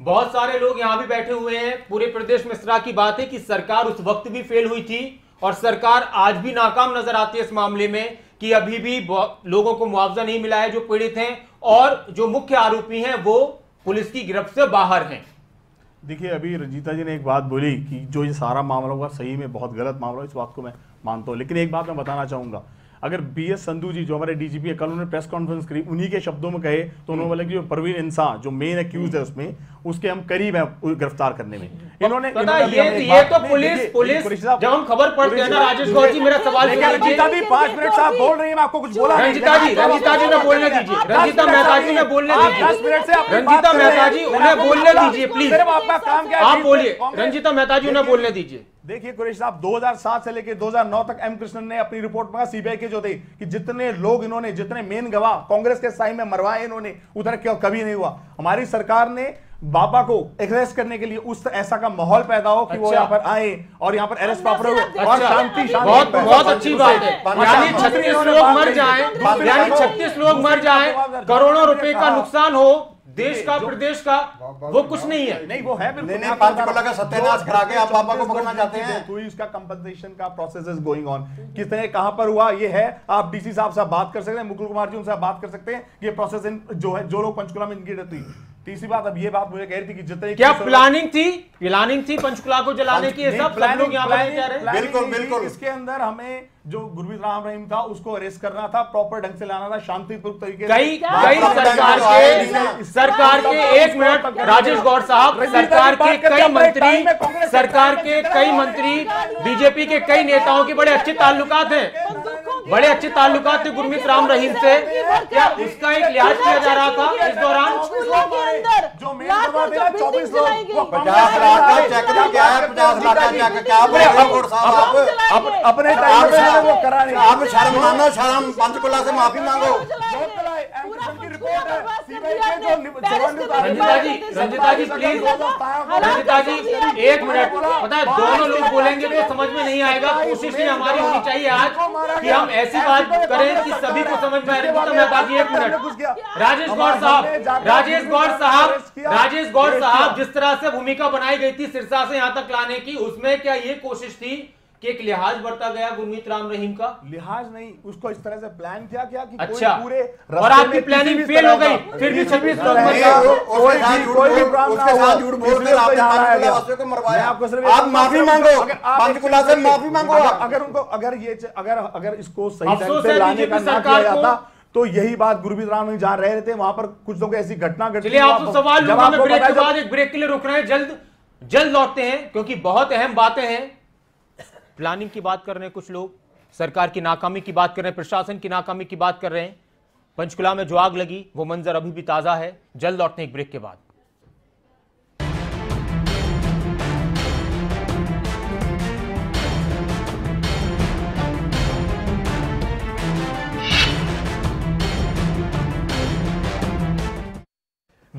बहुत सारे लोग यहाँ भी बैठे हुए हैं। पूरे प्रदेश में इस तरह की बात है कि सरकार उस वक्त भी फेल हुई थी और सरकार आज भी नाकाम नज़र आती है इस मामले में कि अभी भी लोगों को मुआवजा नहीं मिला है जो पीड़ित हैं और जो मुख्य आरोपी हैं वो पुलिस की गिरफ्त से बाहर हैं। देखिए, अभी रंजीता जी ने एक बात बोली कि जो ये सारा मामला हुआ, सही में बहुत गलत मामला इस बात को मैं मानता हूँ। लेकिन एक बात मैं बताना चाहूँगा, अगर बी एस संधू जी, जो हमारे डीजीपी है, कल उन्होंने प्रेस कॉन्फ्रेंस करी, उन्हीं के शब्दों में कहे तो उन्होंने बोला कि जो परवीन इंसान, जो मेन एक्यूज है उसमें उसके हम करीब हैं गिरफ़्तार करने में। इन्होंने पता इन्होंने ये ये तो पुलिस पुलिस जब हम खबर पढ़ते हैं ना राजेश गौर जी मेरा सवाल रंजीता जी पाँच मिनट साहब बोल रही है मैं आपको कुछ बोला। रंजीता जी रंजीता जी ने बोलने दीजिए। रंजीता मेहता से जी ने बोलने आप दस मिनट से दीजिए अपनी रंजीता मेहता जी उन्हें बोलने दीजिए प्लीज़ आपका काम क्या आप बोलिए। रंजीता मेहता जी उन्हें बोलने दीजिए। देखिए कुरेश साहब 2007 से लेकर 2009 तक एम कृष्णन ने अपनी रिपोर्ट में सीबीआई के जो थे कि जितने लोग इन्होंने जितने मेन गवाह कांग्रेस के साई में मरवाए इन्होंने उधर क्यों कभी नहीं हुआ। हमारी सरकार ने बाबा को अरेस्ट करने के लिए उस ऐसा का माहौल पैदा हो कि अच्छा। वो। यहाँ पर आए और यहाँ पर अरेस्ट प्रॉपर हो और। शांति शांति बहुत बहुत अच्छी बात है यानी छत्तीस लोग मर। जाएँ यानी छत्तीस लोग मर जाएँ करोड़ों रुपए का नुकसान हो देश का प्रदेश का वो कुछ नहीं है नहीं वो है बिल्कुल नहीं, नहीं, मैं आपको का सत्यानाश करा के आप बाबा को पकड़ना चाहते हैं। हुई उसका कंपनसेशन का प्रोसेस इज़ गोइंग ऑन कितने कहाँ पर हुआ ये है आप डीसी साहब से बात कर सकते हैं मुकुल कुमार जी उनसे बात कर सकते हैं ये प्रोसेस इन जो है जो लोग पंचकुला में इनकी डेथ हुई तीसरी बात अब ये बात मुझे कह रही थी कि जितने क्या प्लानिंग थी? प्लानिंग थी पंचकुला को जलाने की? सब सब लोग यहाँ हैं। बिल्कुल, बिल्कुल। इसके अंदर हमें जो गुरमीत राम रहीम था उसको अरेस्ट करना था प्रॉपर ढंग से लाना था शांतिपूर्वक तरीके कई कई सरकार के सरकार के एक मिनट राजेश गौर साहब सरकार के कई अपने मंत्री सरकार के कई मंत्री बीजेपी के कई नेताओं के बड़े अच्छे ताल्लुकात हैं। बड़े अच्छे ताल्लुकात थे गुरमीत राम रहीम से। क्या उसका एक लिहाज किया जा रहा था इस दौरान? जो मेन लाखों दरवाजे जो बिल्डिंग 24 लोग, जलाई पचास लाख का चेक भी पचास लाख का चेक क्या बोल रहे हो में वो करा नहीं आप शर्म मानो शर्म। पंचकुला से माफ़ी मांगो। रंजिता जी रंजिता जी प्लीज़ रंजिता जी एक मिनट। पता है दोनों लोग बोलेंगे तो समझ में नहीं आएगा। कोशिश ही हमारी होनी चाहिए आज कि हम ऐसी बात करें कि सभी को समझ में आए। रंजिता मेहता जी एक मिनट। राजेश गौर साहब राजेश गौर साहब राजेश गौर साहब जिस तरह से भूमिका बनाई गई थी सिरसा से यहाँ तक लाने की उसमें क्या ये कोशिश थी कि एक लिहाज बरता गया गुरमीत राम रहीम का लिहाज नहीं उसको इस तरह से प्लान किया क्या कि अच्छा पूरे और आपकी प्लानिंग फेल हो गई फिर भी छब्बीस लोग गया। आप माफ़ी मांगो। आप पंचकुला से माफ़ी मांगो अगर- उनको अगर ये अगर अगर इसको सही ढंग से लाने का ना किया जाता तो यही बात गुरमीत राम जहाँ रह रहे थे वहाँ पर कुछ लोग ऐसी घटना घटी जब आपसे सवाल ब्रेक के बाद एक ब्रेक के लिए रुक रहे हैं जल्द जल्द लौटते हैं क्योंकि बहुत अहम बातें हैं प्लानिंग की बात कर रहे हैं कुछ लोग, सरकार की नाकामी की बात कर रहे हैं, प्रशासन की नाकामी की बात कर रहे हैं। पंचकुला में जो आग लगी, वो मंजर अभी भी ताज़ा है। जल्द लौटने एक ब्रेक के बाद।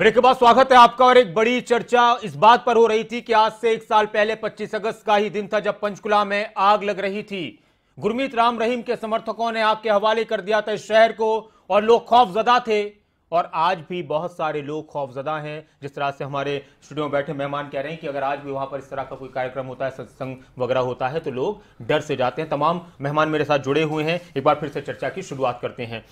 ब्रेक के बाद स्वागत है आपका और एक बड़ी चर्चा इस बात पर हो रही थी कि आज से एक साल पहले 25 अगस्त का ही दिन था जब पंचकुला में आग लग रही थी। गुरमीत राम रहीम के समर्थकों ने आग के हवाले कर दिया था इस शहर को और लोग खौफजदा थे। और आज भी बहुत सारे लोग खौफजदा हैं। जिस तरह से हमारे स्टूडियो में बैठे मेहमान कह रहे हैं कि अगर आज भी वहाँ पर इस तरह का कोई कार्यक्रम होता है, सत्संग वगैरह होता है तो लोग डर से जाते हैं। तमाम मेहमान मेरे साथ जुड़े हुए हैं। एक बार फिर से चर्चा की शुरुआत करते हैं।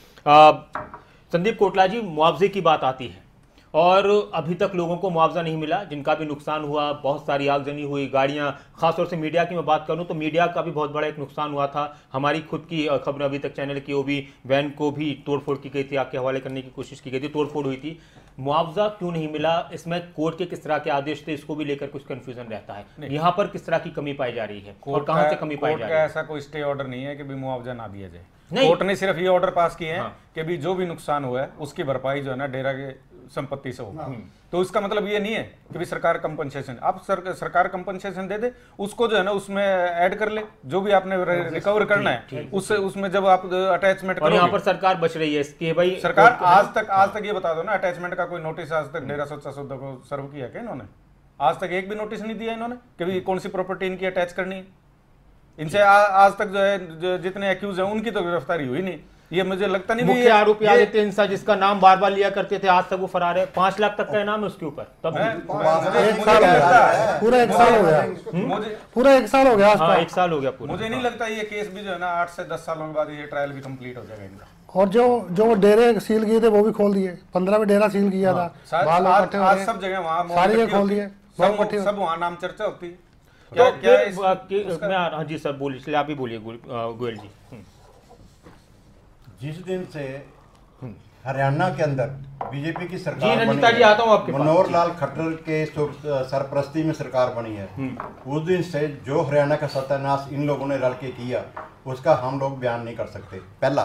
संदीप कोटला जी, मुआवजे की बात आती है। और अभी तक लोगों को मुआवजा नहीं मिला जिनका भी नुकसान हुआ बहुत सारी आगजनी हुई गाड़ियाँ खासतौर से मीडिया की मैं बात करूँ तो मीडिया का भी बहुत बड़ा एक नुकसान हुआ था। हमारी खुद की खबर अभी तक चैनल की वो भी वैन को भी तोड़फोड़ की गई थी आग के हवाले करने की कोशिश की गई थी तोड़फोड़ हुई थी। मुआवजा क्यों नहीं मिला? इसमें कोर्ट के किस तरह के आदेश थे? इसको भी लेकर कुछ कन्फ्यूज़न रहता है। यहाँ पर किस तरह की कमी पाई जा रही है? और कोर्ट कहाँ से कमी पाई जा रही है? ऐसा कोई स्टे ऑर्डर नहीं है कि भी मुआवजा ना दिया जाए। कोर्ट ने सिर्फ़ ये ऑर्डर पास किए हैं हाँ। कि भी जो भी नुकसान हुआ है उसकी भरपाई जो है ना डेरा के संपत्ति से होगा। तो इसका मतलब ये नहीं है कि भी सरकार कंपनसेशन आप सर, सरकार कंपनसेशन दे दे उसको जो है ना उसमें ऐड कर ले जो भी आपने रिकवर करना है उससे उसमें जब आप अटैचमेंट और यहाँ पर सरकार बच रही है इसकी भाई सरकार आज तक आज तक ये बता दो ना अटैचमेंट का कोई नोटिस आज तक डेरा सच्चा सौदा को सर्व किया क्या इन्होंने? आज तक एक भी नोटिस नहीं दिया इन्होंने कि भी कौन सी प्रॉपर्टी इनकी अटैच करनी है। इनसे आज तक जो है जितने एक्यूज हैं उनकी तो गिरफ्तारी हुई नहीं। ये मुझे लगता नहीं मुख्य ये- आरोपी आदित्य इंसा जिसका नाम बार बार लिया करते थे आज तक वो फरार है। पाँच लाख तक का इनाम है उसके ऊपर। तब पूरा एक साल हो गया। पूरा एक साल हो गया आज हाँ एक साल हो गया पूरा। मुझे नहीं लगता ये केस भी जो है ना आठ से दस सालों के बाद ये ट्रायल भी कंप्लीट हो जाएगा इनका। और जो जो वो डेरे सील किए थे वो भी खोल दिए। पंद्रह में डेरा सील किया था। हो। सब जगह वहाँ सारी जगह खोल दिए। सब वहाँ नाम चर्चा होती। है तो क्या क्या इस- आ, कि- उसका- मैं हाँ जी सर बोलिए इसलिए आप ही बोलिए गोयल जी। हम्म। जिस दिन से हरियाणा के अंदर बीजेपी की सरकार जी, बनी है। जी, आता हूँ आपके मनोहर लाल खट्टर के सुर- सरपरस्ती में सरकार बनी है हम्म। उस दिन से जो हरियाणा का सत्यानाश इन लोगों ने रल के किया उसका हम लोग बयान नहीं कर सकते पहला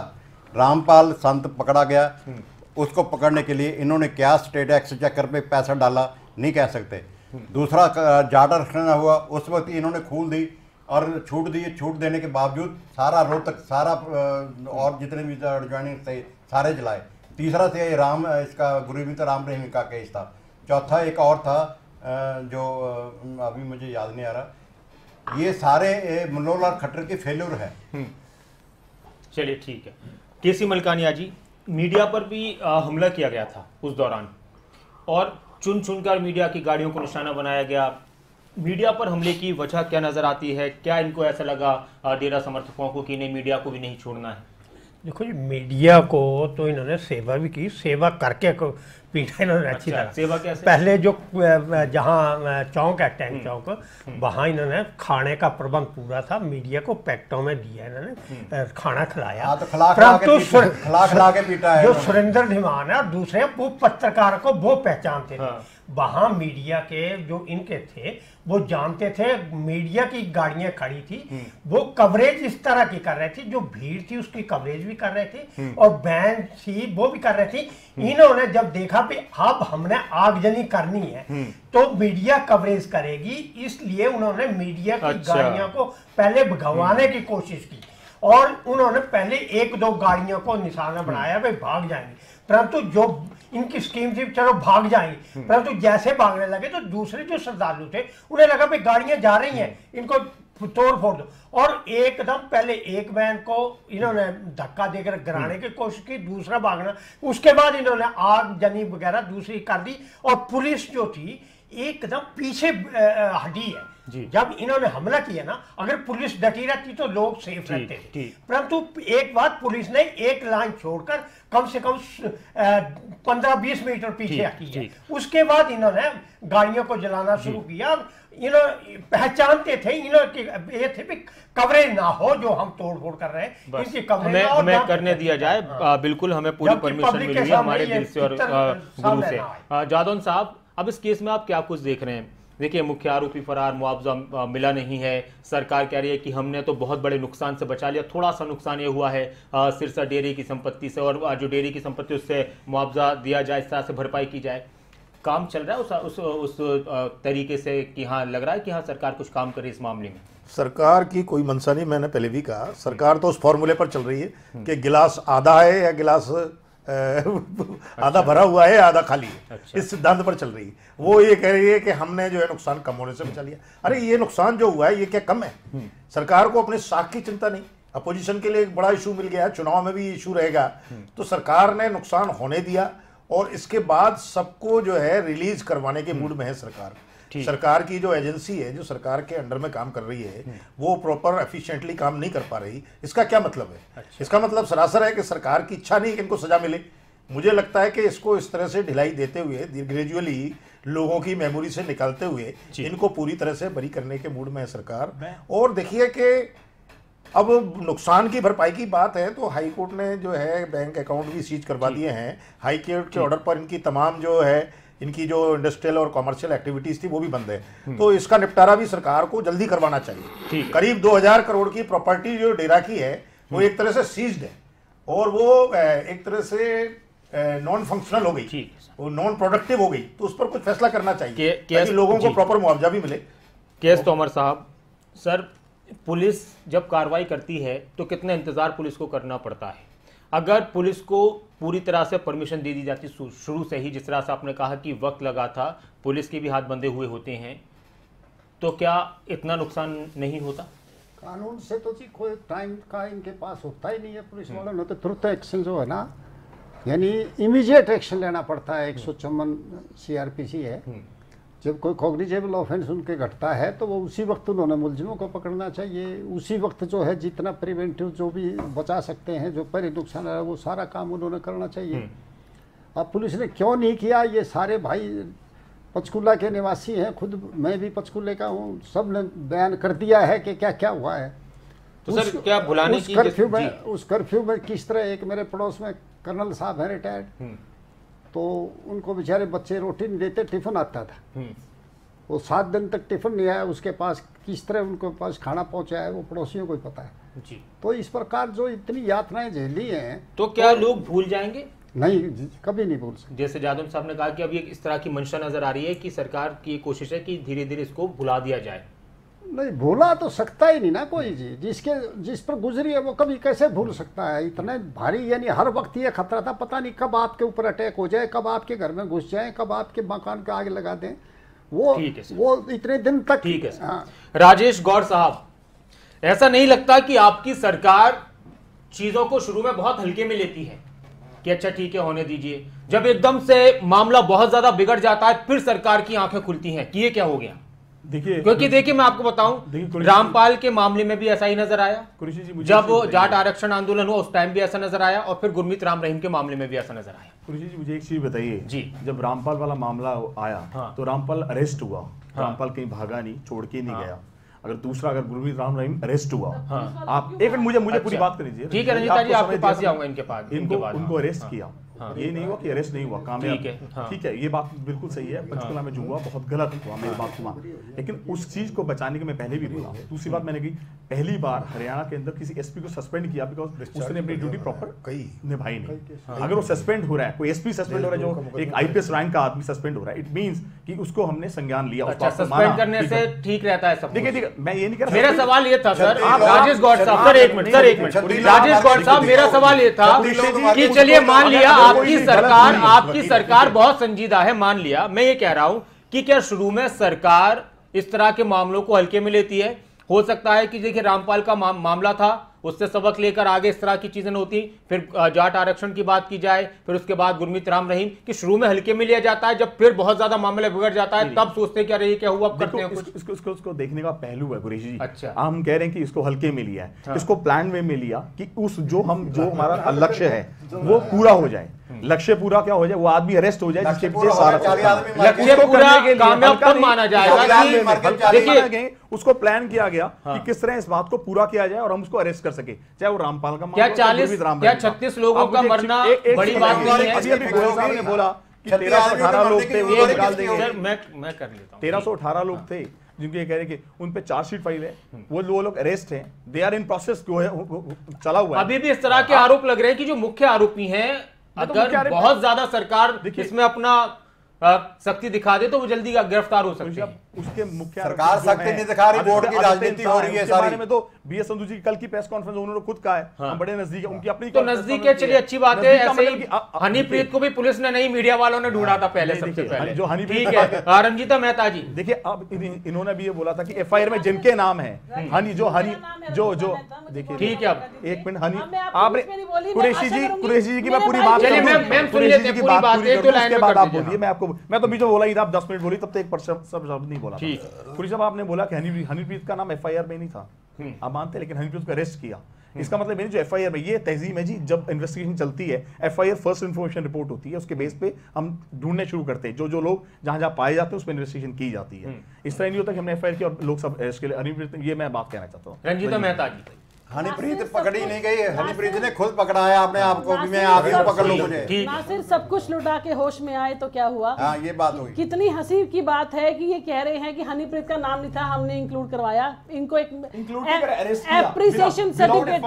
रामपाल संत पकड़ा गया हम्म। उसको पकड़ने के लिए इन्होंने क्या स्टेट एक्स चक्कर पे पैसा डाला नहीं कह सकते हम्म। दूसरा जाडर रखना हुआ उस वक्त इन्होंने खूल दी और छूट दी छूट देने के बावजूद सारा रोहतक, सारा और जितने भी ज्वाइनिंग थे सारे जलाए। तीसरा थे राम, इसका गुरुमित राम रहीम का केस था। चौथा एक और था जो अभी मुझे याद नहीं आ रहा। ये सारे मनोहर लाल खट्टर के फेल्यूर है। चलिए, ठीक है। के सी मलकानिया जी, मीडिया पर भी हमला किया गया था उस दौरान। और चुन चुनकर मीडिया की गाड़ियों को निशाना बनाया गया मीडिया पर हमले की वजह क्या नज़र आती है? क्या इनको ऐसा लगा डेरा समर्थकों को कि नहीं मीडिया को भी नहीं छोड़ना है? देखो जी मीडिया को तो इन्होंने सेवा भी की सेवा करके को पीटा इन्होंने अच्छी अच्छा, तरह। सेवा कैसे? पहले जो जहाँ चौक है टैंक चौक वहाँ इन्होंने खाने का प्रबंध पूरा था मीडिया को पैक्टों में दिया इन्होंने खाना खिलाया। हाँ, तो खिला खिला के परंतु खिला खिला के पीटा है जो सुरेंद्र धीमान है और दूसरे वो पत्रकार को वो पहचानते थे। हाँ। वहाँ मीडिया के जो इनके थे वो जानते थे मीडिया की गाड़ियाँ खड़ी थी। वो कवरेज इस तरह की कर रहे थे जो भीड़ थी उसकी कवरेज भी कर रहे थे और बैन थी वो भी कर रहे थे। इन्होंने जब देखा कि अब हमने आगजनी करनी है तो मीडिया कवरेज करेगी इसलिए उन्होंने मीडिया की अच्छा। गाड़ियों को पहले भगवाने की कोशिश की और उन्होंने पहले एक दो गाड़ियों को निशाना बनाया भाई भाग जाएँगे। परंतु जो इनकी स्कीम थी चलो भाग जाएँगे। परंतु जैसे भागने लगे तो दूसरे जो श्रद्धालु थे उन्हें लगा भाई गाड़ियाँ जा रही हैं इनको तोड़ फोड़ दो। और एकदम पहले एक वैन को इन्होंने धक्का देकर गिराने की कोशिश की दूसरा भागना। उसके बाद इन्होंने आग जनी वगैरह दूसरी कर दी। और पुलिस जो थी एकदम पीछे हटी है। जी। जब इन्होंने हमला किया ना अगर पुलिस डटी रहती तो लोग सेफ़ रहते। थे परंतु एक बात पुलिस ने एक लाइन छोड़कर कम से कम पंद्रह बीस मीटर पीछे हटी है। उसके बाद इन्होंने गाड़ियों को जलाना शुरू किया। और इन्होंने पहचानते थे इन्होंने कि ये थे भी कवरेज ना हो जो हम तोड़ फोड़ कर रहे हैं। इनकी कवरेज हमें हमें करने दिया जाए। बिल्कुल हमें पूरी परमिशन मिली है हमारे दिल से और गुरु से। जादौन साहब अब इस केस में आप क्या कुछ देख रहे हैं? देखिए मुख्य आरोपी फरार मुआवजा मिला नहीं है। सरकार कह रही है कि हमने तो बहुत बड़े नुकसान से बचा लिया। थोड़ा सा नुकसान ये हुआ है सिरसा डेयरी की संपत्ति से और जो डेयरी की संपत्ति उससे मुआवजा दिया जाए इस तरह से भरपाई की जाए। काम चल रहा है उस उस, उस तरीके से कि हाँ लग रहा है कि हाँ सरकार कुछ काम करे इस मामले में? सरकार की कोई मंशा नहीं मैंने पहले भी कहा। सरकार तो उस फॉर्मूले पर चल रही है कि गिलास आधा है या गिलास आधा भरा हुआ है आधा खाली है। अच्छा। इस सिद्धांत पर चल रही है। वो ये कह रही है कि हमने जो है नुकसान कम होने से बचा लिया अरे ये नुकसान जो हुआ है ये क्या कम है? सरकार को अपने साख की चिंता नहीं। अपोजिशन के लिए एक बड़ा इशू मिल गया चुनाव में भी इशू रहेगा। तो सरकार ने नुकसान होने दिया और इसके बाद सबको जो है रिलीज़ करवाने के मूड में है सरकार। सरकार की जो एजेंसी है जो सरकार के अंडर में काम कर रही है वो प्रॉपर एफिशिएंटली काम नहीं कर पा रही। इसका क्या मतलब है? अच्छा। इसका मतलब सरासर है कि सरकार की इच्छा नहीं कि इनको सजा मिले। मुझे लगता है कि इसको इस तरह से ढिलाई देते हुए ग्रेजुअली लोगों की मेमोरी से निकालते हुए इनको पूरी तरह से बरी करने के मूड में है सरकार। और देखिए कि अब नुकसान की भरपाई की बात है तो हाई कोर्ट ने जो है बैंक अकाउंट भी सीज करवा दिए हैं। हाई कोर्ट के ऑर्डर पर इनकी तमाम जो है इनकी जो इंडस्ट्रियल और कॉमर्शियल एक्टिविटीज़ थी वो भी बंद है। तो इसका निपटारा भी सरकार को जल्दी करवाना चाहिए। करीब 2000 करोड़ की प्रॉपर्टी जो डेरा की है वो एक तरह से सीज्ड है। और वो एक तरह से नॉन फंक्शनल हो गई। वो नॉन प्रोडक्टिव हो गई। तो उस पर कुछ फैसला करना चाहिए के- केस- लोगों को प्रॉपर मुआवजा भी मिले। केएस तोमर साहब सर पुलिस जब कार्रवाई करती है तो कितना इंतज़ार पुलिस को करना पड़ता है? अगर पुलिस को पूरी तरह से परमिशन दे दी जाती शुरू से ही जिस तरह से आपने कहा कि वक्त लगा था पुलिस के भी हाथ बंधे हुए होते हैं तो क्या इतना नुकसान नहीं होता? कानून से तो जी कोई टाइम का इनके पास होता ही नहीं है पुलिस वालों ने तो तुरंत एक्शन जो है ना यानी इमीडिएट एक्शन लेना पड़ता है एक सौ चौवन सी है। जब कोई कॉग्निजेबल ऑफेंस उनके घटता है तो वो उसी वक्त उन्होंने मुलजिमों को पकड़ना चाहिए। उसी वक्त जो है जितना प्रिवेंटिव जो भी बचा सकते हैं जो पहले नुकसान है वो सारा काम उन्होंने करना चाहिए। अब पुलिस ने क्यों नहीं किया? ये सारे भाई पंचकुला के निवासी हैं खुद मैं भी पंचकुले का हूँ सबने बयान कर दिया है कि क्या क्या हुआ है। तो सर, क्या भुलाने उस कर्फ्यू में उस कर्फ्यू में किस तरह एक मेरे पड़ोस में कर्नल साहब हैं रिटायर्ड तो उनको बेचारे बच्चे रोटी नहीं देते टिफ़िन आता था। वो सात दिन तक टिफ़िन नहीं आया उसके पास किस तरह उनके पास खाना पहुँचाया वो पड़ोसियों को ही पता है। जी। तो इस प्रकार जो इतनी यातनाएँ झेली हैं तो क्या तो लोग भूल जाएँगे? नहीं कभी नहीं भूल सकते। जैसे जादव साहब ने कहा कि अभी एक इस तरह की मंशा नज़र आ रही है कि सरकार की कोशिश है कि धीरे धीरे इसको भुला दिया जाए। नहीं भूला तो सकता ही नहीं ना कोई जी। जिसके जिस पर गुजरी है वो कभी कैसे भूल सकता है? इतने भारी यानी हर वक्त ये खतरा था पता नहीं कब आपके ऊपर अटैक हो जाए कब आपके घर में घुस जाए कब आपके मकान के आगे लगा दें। वो ठीक है वो इतने दिन तक ठीक है हाँ, राजेश गौर साहब ऐसा नहीं लगता कि आपकी सरकार चीज़ों को शुरू में बहुत हल्के में लेती है कि अच्छा ठीक है होने दीजिए। जब एकदम से मामला बहुत ज़्यादा बिगड़ जाता है फिर सरकार की आँखें खुलती हैं। कि ये क्या हो गया? देखिए क्योंकि देखिए मैं आपको बताऊँ रामपाल के मामले में भी ऐसा ही नज़र आया। कुरेशी जी मुझे जब जाट आरक्षण आंदोलन हुआ उस टाइम भी ऐसा नज़र आया और फिर गुरमीत राम रहीम के मामले में भी ऐसा नज़र आया। कुरेशी जी मुझे एक चीज़ बताइए। जी। जब रामपाल वाला मामला आया हाँ। तो रामपाल अरेस्ट हुआ। रामपाल कहीं भागा नहीं छोड़ के नहीं गया। अगर दूसरा अगर गुरमीत राम रहीम अरेस्ट हुआ आप एक मिनट मुझे मुझे पूरी अच्छा। बात कर लीजिए ठीक है रंजीता जी आपके पास ही आऊँगा इनके पास इनको उनको हाँ। अरेस्ट हाँ। किया। हाँ। ये नहीं हुआ कि अरेस्ट नहीं हुआ कामयाब। ठीक है, हाँ। ठीक है ये बात बिल्कुल सही है पंचकुला में जो हुआ बहुत गलत हुआ मेरी बात हुआ लेकिन उस चीज़ को बचाने के मैं पहले भी बोला दूसरी बात मैंने की पहली बार हरियाणा के अंदर किसी एसपी को सस्पेंड किया बिकॉज़ उसने अपनी ड्यूटी प्रॉपर कई। निभाई नहीं। अगर वो सस्पेंड हो रहा है कोई एसपी सस्पेंड हो रहा है जो एक आईपीएस रैंक का आदमी सस्पेंड हो रहा है इट मींस कि उसको हमने संज्ञान लिया उस अच्छा सस्पेंड माना, करने से ठीक रहता है सब देखिए। देखिए मैं ये नहीं कह रहा मेरा सवाल ये था सर। आप राजेश गौड़ साहब सर एक मिनट सर एक मिनट। राजेश गौड़ साहब मेरा सवाल ये था कि चलिए मान लिया आपकी सरकार आपकी सरकार बहुत संजीदा है मान लिया। मैं ये कह रहा हूँ कि क्या शुरू में सरकार इस तरह के मामलों को हल्के में लेती है? हो सकता है कि देखिए रामपाल का मामला था उससे सबक लेकर आगे इस तरह की चीज़ें होती। फिर जाट आरक्षण की बात की जाए फिर उसके बाद गुरमीत राम रहीम कि शुरू में हल्के में लिया जाता है जब फिर बहुत ज़्यादा मामले बिगड़ जाता है तब सोचते क्या रही क्या हुआ करते हैं कुछ। इसको इसको इसको देखने का पहलू है गुरेश जी। अच्छा। हम कह रहे हैं कि इसको हल्के में लिया है। हाँ। इसको प्लान वे में लिया कि उस जो हम जो हमारा लक्ष्य है वो पूरा हो जाए। लक्ष्य पूरा क्या हो जाए? वो आदमी अरेस्ट हो जाए जिसके पीछे सारा चालीस लक्ष्य उसको पूरा करने के लिए कामयाब नहीं, माना जाएगा चालीस चालीस देखिए उसको प्लान किया गया हाँ। कि किस तरह इस बात को पूरा किया जाए और हम उसको अरेस्ट कर सके। चाहे वो रामपाल का क्या मामला हो, चाहे 40 गुरमीत राम क्या। 36 लोगों का मरना बड़ी बात नहीं है। अभी अभी गोयल साहब ने बोला कि तेरह सौ अठारह लोग थे वो निकाल देंगे। मैं मैं कर लेता हूँ। तेरह सौ अठारह लोग थे जिनके ये कह रहे कि उन पे चार्जशीट फ़ाइल है वो वो लोग अरेस्ट हैं। दे आर इन प्रोसेस क्यों है? चला हुआ है। अभी भी इस तरह के आरोप लग रहे हैं कि जो मुख्य आरोपी हैं तो अगर बहुत ज़्यादा सरकार इसमें अपना शक्ति सख्ती दिखा दे तो वो जल्दी गिरफ़्तार हो सकती हैं। उसके मुख्य सरकार सख्ती नहीं दिखा रही, बोर्ड की राजनीति हो रही है सारी। में तो बी एस संधू जी की कल की प्रेस कॉन्फ्रेंस उन्होंने खुद कहा है हम बड़े नज़दीक है उनकी अपनी तो नज़दीक है चलिए अच्छी बात है ऐसे मतलब ही हनीप्रीत को भी पुलिस ने नहीं मीडिया वालों ने ढूंढा था पहले सबसे पहले जो हनीप्रीत है हाँ, रंजीता मेहता जी देखिए अब इन्होंने भी ये बोला था कि एफआईआर में जिनके नाम है हनी जो हनी जो जो देखिए ठीक है अब एक मिनट हनी आपने कुरैशी जी कुरेशी जी की मैं पूरी बात कुरैशी जी की बात पूरी उसके बाद आप बोलिए मैं आपको मैं तो बीच में बोला ही था आप दस मिनट बोली तब तक एक शब्द नहीं बोला ठीक। कुरैशी साहब आपने बोला कि हनीप्रीत का नाम एफआईआर में नहीं था। आप मानते लेकिन हनीप्रीत को अरेस्ट किया। इसका मतलब जो एफआईआर में ये तहजीब है जी जब इन्वेस्टिगेशन चलती है एफआईआर फ़र्स्ट इन्फॉर्मेशन रिपोर्ट होती है उसके बेस पे हम ढूँढने शुरू करते हैं। जो जो लोग जहाँ जहाँ पाए जाते हैं उस पर इन्वेस्टिगेशन की जाती है। इस तरह नहीं होता कि हमने एफ़ आई किया और लोग सब अरेस्ट के लिए हनीप्रीत ये मैं बात कहना चाहता हूँ। रंजीता मेहता जी हनीप्रीत पकड़ी सब नहीं कुछ- गई हनीप्रीत ने खुद पकड़ा है अपने आप को भी मैं आप ही पकड़ लो मुझे। नासिर सब कुछ लुटा के होश में आए तो क्या हुआ? हाँ ये बात हुई। कितनी हँसी की बात है कि ये कह रहे हैं कि हनीप्रीत का नाम नहीं था हमने इंक्लूड करवाया। इनको एक एप्रिसिएशन सर्टिफिकेट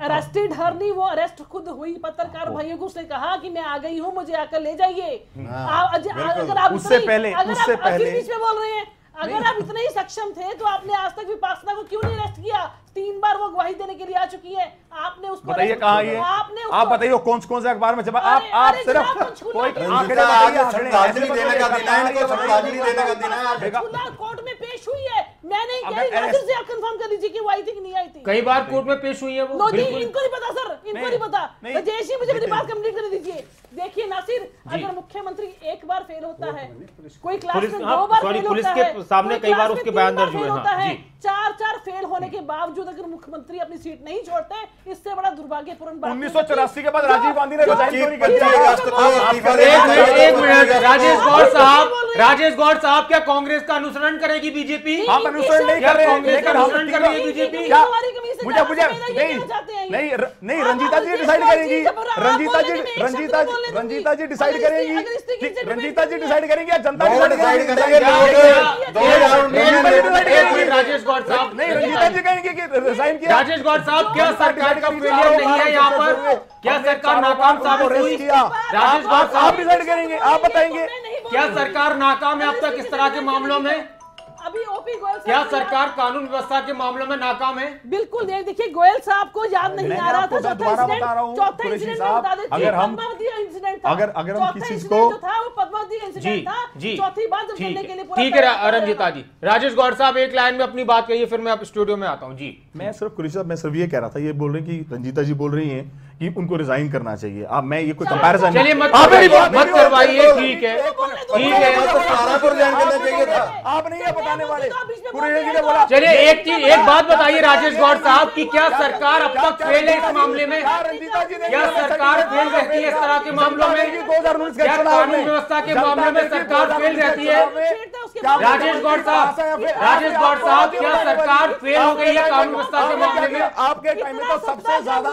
अरेस्टेड हर नहीं वो अरेस्ट खुद हुई। पत्रकार भाइयों को उसने कहा कि मैं आ गई हूँ मुझे आकर ले जाइए। आप- अगर आप उससे पहले- उससे पहले- बीच में बोल रहे हैं अगर आप इतने ही सक्षम थे तो आपने आज तक विपासना को क्यों नहीं अरेस्ट किया? तीन बार वो गवाही देने के लिए आ चुकी है। आपने उसको बताइए कहाँ ये? आपने आप बताइए कौन कौन से अखबार में छपा आप आप सिर्फ़ कोई श्रद्धांजलि देने का दिन है, इनको श्रद्धांजलि देने का दिन है। कोर्ट में पेश हुई है। मैं नहीं कह अगर रही नासिर arrest- से आप कंफर्म कर दीजिए कि वो आई थी कि नहीं आई थी। कई बार कोर्ट में पेश हुई है वो। नो जी इनको नहीं पता सर इनको नहीं, पता। राजेश जी मुझे मेरी बात कंप्लीट करने दीजिए। देखिए नासिर अगर मुख्यमंत्री एक बार फेल होता है कोई क्लास में हाँ, दो बार फेल होता है सामने कई बार उसके बयान दर्ज हुए, हाँ, है। चार चार फेल होने के बावजूद अगर मुख्यमंत्री अपनी सीट नहीं छोड़ते इससे बड़ा दुर्भाग्यपूर्ण बात उन्नीस सौ चौरासी के बाद राजीव गांधी ने राजेश गौड़ साहब हैं। राजेश गौड़ साहब क्या कांग्रेस का अनुसरण करेगी बीजेपी हम अनुसरण नहीं कर रहे हैं अनुसरण कर रही है बीजेपी? मुझे मुझे नहीं हैं। नहीं नहीं रंजीता जी डिसाइड करेंगी रंजीता जी रंजीता जी रंजीता जी डिसाइड करेंगी रंजीता जी डिसाइड करेंगी या जनता डिसाइड करेंगे राजेश गौड़ साहब नहीं रंजीता जी कहेंगे कि रिजाइन किया। राजेश गौर साहब क्या सरकार का फेलियर नहीं है यहाँ पर? क्या सरकार नाकाम साबित हुई? किया। राजेश गौर साहब। डिसाइड करेंगे आप बताएँगे। क्या सरकार नाकाम है अब तक इस तरह के मामलों में? अभी ओपी गोयल क्या सरकार कानून व्यवस्था के मामलों में नाकाम है? बिल्कुल ये देखिए गोयल साहब को याद नहीं मैंने आ रहा था चौथा इंसिडेंट हूँ, अगर हम- इंसिडेंट अगर- अगर हम किसी को- था वो पद्मावती इंसिडेंट था। जी। चौथी बात ठीक करने के लिए है है। रंजीता जी। राजेश गौर साहब एक लाइन में अपनी बात कहिए फिर मैं अब स्टूडियो में आता हूँ। जी। मैं सिर्फ़ कुरेशी साहब मैं सिर्फ़ ये कह रहा था ये बोल रहे हैं कि रंजीता जी बोल रही हैं। कि उनको रिजाइन करना चाहिए। आप मैं ये कोई कंपैरिजन चलिए मत आप मेरी बात- मत करवाइए ठीक है ठीक है। तो सारा को रिजाइन करना चाहिए था। आप नहीं है बताने वाले। कुरेशी रहे ने बोला तो चलिए एक चीज़ एक बात बताइए राजेश गौड़ साहब कि क्या सरकार अब तक फेल है इस मामले में? क्या सरकार फेल रहती है इस तरह के मामलों में? दो हज़ार उन्नीस क्या कानून व्यवस्था के मामले में सरकार फेल रहती है? राजेश गौड़ साहब राजेश गौड़ साहब क्या सरकार फेल हो गई है कानून व्यवस्था के मामले में? आपके टाइम में तो सबसे ज़्यादा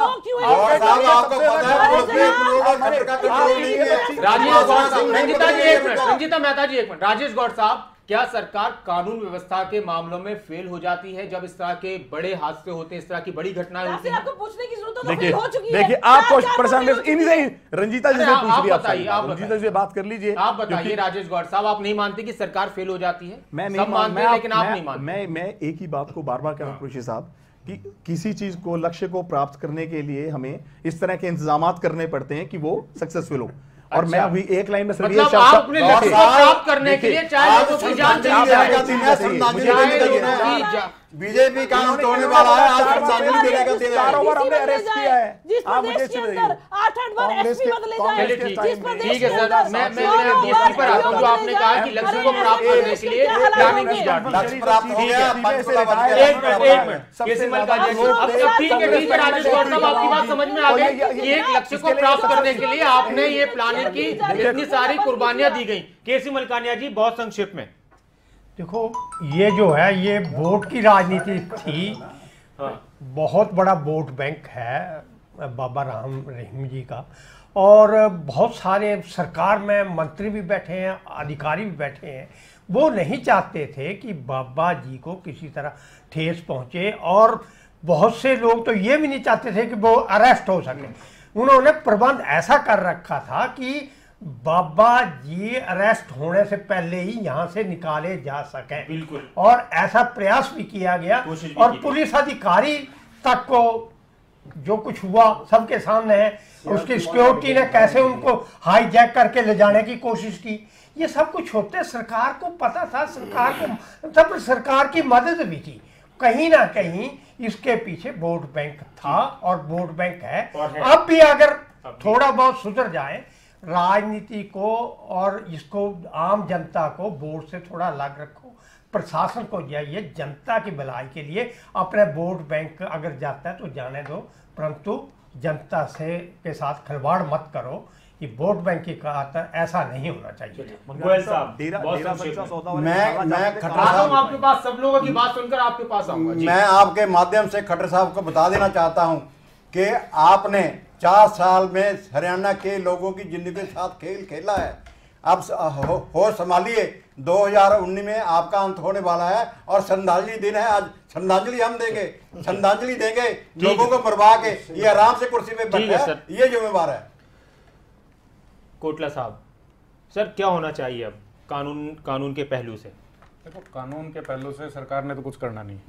साहब आपको पता है? पुलिस के लोग और खबर का कंट्रोल नहीं है। राजेश गौड़ साहब रंजिता जी एक मिनट। रंजिता मेहता जी एक मिनट। राजेश गौड़ साहब क्या सरकार कानून व्यवस्था के मामलों में फेल हो जाती है जब इस तरह के बड़े हादसे होते हैं इस तरह की बड़ी घटनाएँ होती फिर हैं? आपको पूछने की ज़रूरत तो देखिए हो चुकी है। देखिए आपको चार- चार परेशान इन्हीं से रंजीता जी से आप- पूछ आप लिया बताइए, आप रंजीता जी से बात कर लीजिए आप बताइए राजेश गौड़ साहब आप नहीं मानते कि सरकार फेल हो जाती है? मैं नहीं मानते मैं आप- लेकिन आप नहीं मानते। मैं मैं एक ही बात को बार बार कह रहा हूँ साहब। कि किसी चीज़ को लक्ष्य को प्राप्त करने के लिए हमें इस तरह के इंतज़ाम करने पड़ते हैं कि वो सक्सेसफुल हो। और मैं अच्छा। अभी एक लाइन में मतलब आप अपने लक्ष्य को प्राप्त करने के लिए चाहे तो जान चली जाए का की जा- बीजेपी का अंत होने वाला है आज श्रद्धांजलि देने का दिन है चारों हमने अरेस्ट किया है जिस प्रदेश के अंदर आठ आठ बार एसपी बदले जाए जिस प्रदेश ठीक है के सर अंदर मैं मैं बार पर आता हूँ। जो आपने कहा कि लक्ष्य को प्राप्त करने के लिए प्लानिंग? की जाती है लक्ष्य प्राप्त हो गया ठीक है, पंचकुला बन एक गया एक मिनट एक मिनट। सबसे केसी ज़्यादा मलका जी अब अब ठीक है ठीक है राजेश गौड़ साहब आपकी बात समझ में आ गई। कि एक लक्ष्य को प्राप्त करने के लिए आपने ये प्लानिंग की इतनी सारी कुर्बानियाँ दी गई। केसी मलकानिया जी बहुत संक्षिप्त में देखो ये जो है ये वोट की राजनीति थी। बहुत बड़ा वोट बैंक है बाबा राम रहीम जी का। और बहुत सारे सरकार में मंत्री भी बैठे हैं अधिकारी भी बैठे हैं। वो नहीं चाहते थे कि बाबा जी को किसी तरह ठेस पहुँचे और बहुत से लोग तो ये भी नहीं चाहते थे कि वो अरेस्ट हो सके। उन्होंने प्रबंध ऐसा कर रखा था कि बाबा जी अरेस्ट होने से पहले ही यहाँ से निकाले जा सके। बिल्कुल। और ऐसा प्रयास भी किया गया भी और पुलिस अधिकारी तक को जो कुछ हुआ सबके सामने है उसकी सिक्योरिटी ने कैसे उनको हाईजैक करके ले जाने की कोशिश की ये सब कुछ होते सरकार को पता था सरकार को तब सरकार की मदद भी की कहीं ना कहीं इसके पीछे वोट बैंक था और वोट बैंक है। अब भी अगर थोड़ा बहुत सुधर जाए राजनीति को और इसको आम जनता को बोर्ड से थोड़ा अलग रखो। प्रशासन को जाइए जनता की भलाई के लिए अपने वोट बैंक अगर जाता है तो जाने दो परंतु जनता से के साथ खिलवाड़ मत करो कि वोट बैंक की खातर ऐसा नहीं होना चाहिए। गोयल साहब डेरा डेरा सच्चा सौदा मैं मैं खट्टर साहब आपके पास सब लोगों की बात सुनकर आपके पास आऊँगा मैं आपके माध्यम से खट्टर साहब को बता देना चाहता हूँ कि आपने चार साल में हरियाणा के लोगों की ज़िंदगी के साथ खेल खेला है। अब स- हो, होश संभालिए। 2019 में आपका अंत होने वाला है और श्रद्धांजलि दिन है आज। श्रद्धांजलि हम देंगे। श्रद्धांजलि देंगे। लोगों को मरवा के। ये आराम से कुर्सी पे है, बैठे है ये जिम्मेवार है। कोटला साहब सर क्या होना चाहिए अब? कानून कानून के पहलू से। देखो कानून के पहलू से सरकार ने तो कुछ करना नहीं।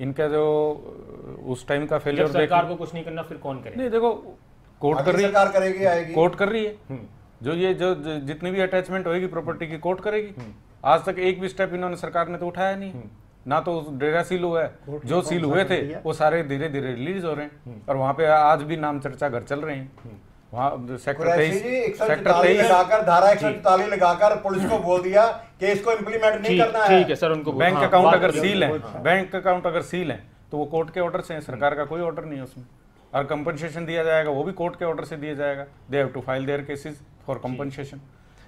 इनका जो उस टाइम का फेलियर सरकार को कुछ नहीं करना फिर कौन करे नहीं देखो कोर्ट कर रही है। सरकार करेगी आएगी। कोर्ट कर रही है। जो ये जो जो जितनी भी अटैचमेंट होगी प्रॉपर्टी की कोर्ट करेगी। आज तक एक भी स्टेप इन्होंने सरकार ने तो उठाया नहीं। ना तो डेरा सील हुआ है। जो सील हुए थे वो सारे धीरे धीरे रिलीज़ हो रहे हैं। और वहाँ पे आज भी नाम चर्चा घर चल रहे हैं। वहाँ सेक्टर तेईस सेक्टर लगाकर धारा एक सौ लगाकर पुलिस को बोल दिया कि इसको इम्प्लीमेंट नहीं करना है। ठीक है सर उनको बैंक हाँ, अकाउंट अगर सील है बैंक अकाउंट अगर सील है तो वो कोर्ट के ऑर्डर से है सरकार का कोई ऑर्डर नहीं है उसमें। और कंपनसेशन दिया जाएगा वो भी कोर्ट के ऑर्डर से दिया जाएगा। They have to file their cases for compensation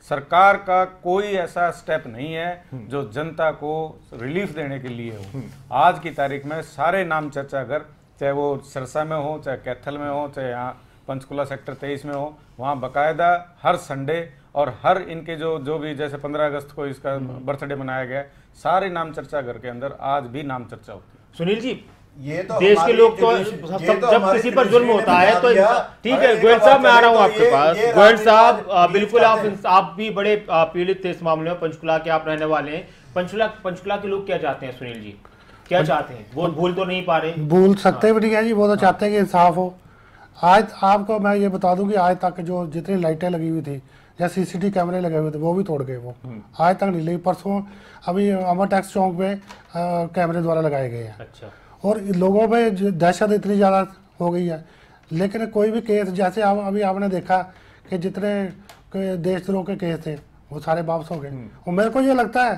सरकार का कोई ऐसा स्टेप नहीं है जो जनता को रिलीफ देने के लिए हो। आज की तारीख में सारे नाम चर्चा अगर चाहे वो सरसा में हो चाहे कैथल में हो चाहे यहाँ पंचकुला सेक्टर तेईस में हो वहाँ बकायदा हर संडे और हर इनके जो जो भी जैसे पंद्रह अगस्त को इसका बर्थडे मनाया गया सारे नाम चर्चा घर के अंदर आज भी नाम चर्चा होती है। सुनील जी ये तो देश के लोग तो सब- सब- तो जब किसी पर जुल्म होता है तो ठीक है गोयल साहब मैं आ रहा हूँ आपके पास। गोयल साहब बिल्कुल आप आप भी बड़े पीड़ित थे इस मामले में पंचकुला के आप रहने वाले हैं। पंचकुला पंचकुला के लोग क्या चाहते हैं सुनील जी? क्या चाहते हैं? वो भूल तो नहीं पा रहे। भूल सकते भी नहीं है जी वो तो चाहते हैं कि इंसाफ हो। आज आपको मैं ये बता दूँ कि आज तक जो जितनी लाइटें लगी हुई थी या सीसीटीवी कैमरे लगे हुए थे वो भी तोड़ गए वो। आज तक नहीं लगी परसों अभी अमर टैक्स चौक पे अ, कैमरे द्वारा लगाए गए हैं। अच्छा। और लोगों में दहशत इतनी ज़्यादा हो गई है। लेकिन कोई भी केस जैसे आप अभी आपने देखा कि जितने देशद्रोह के केस थे वो सारे वापस हो गए। और मेरे को ये लगता है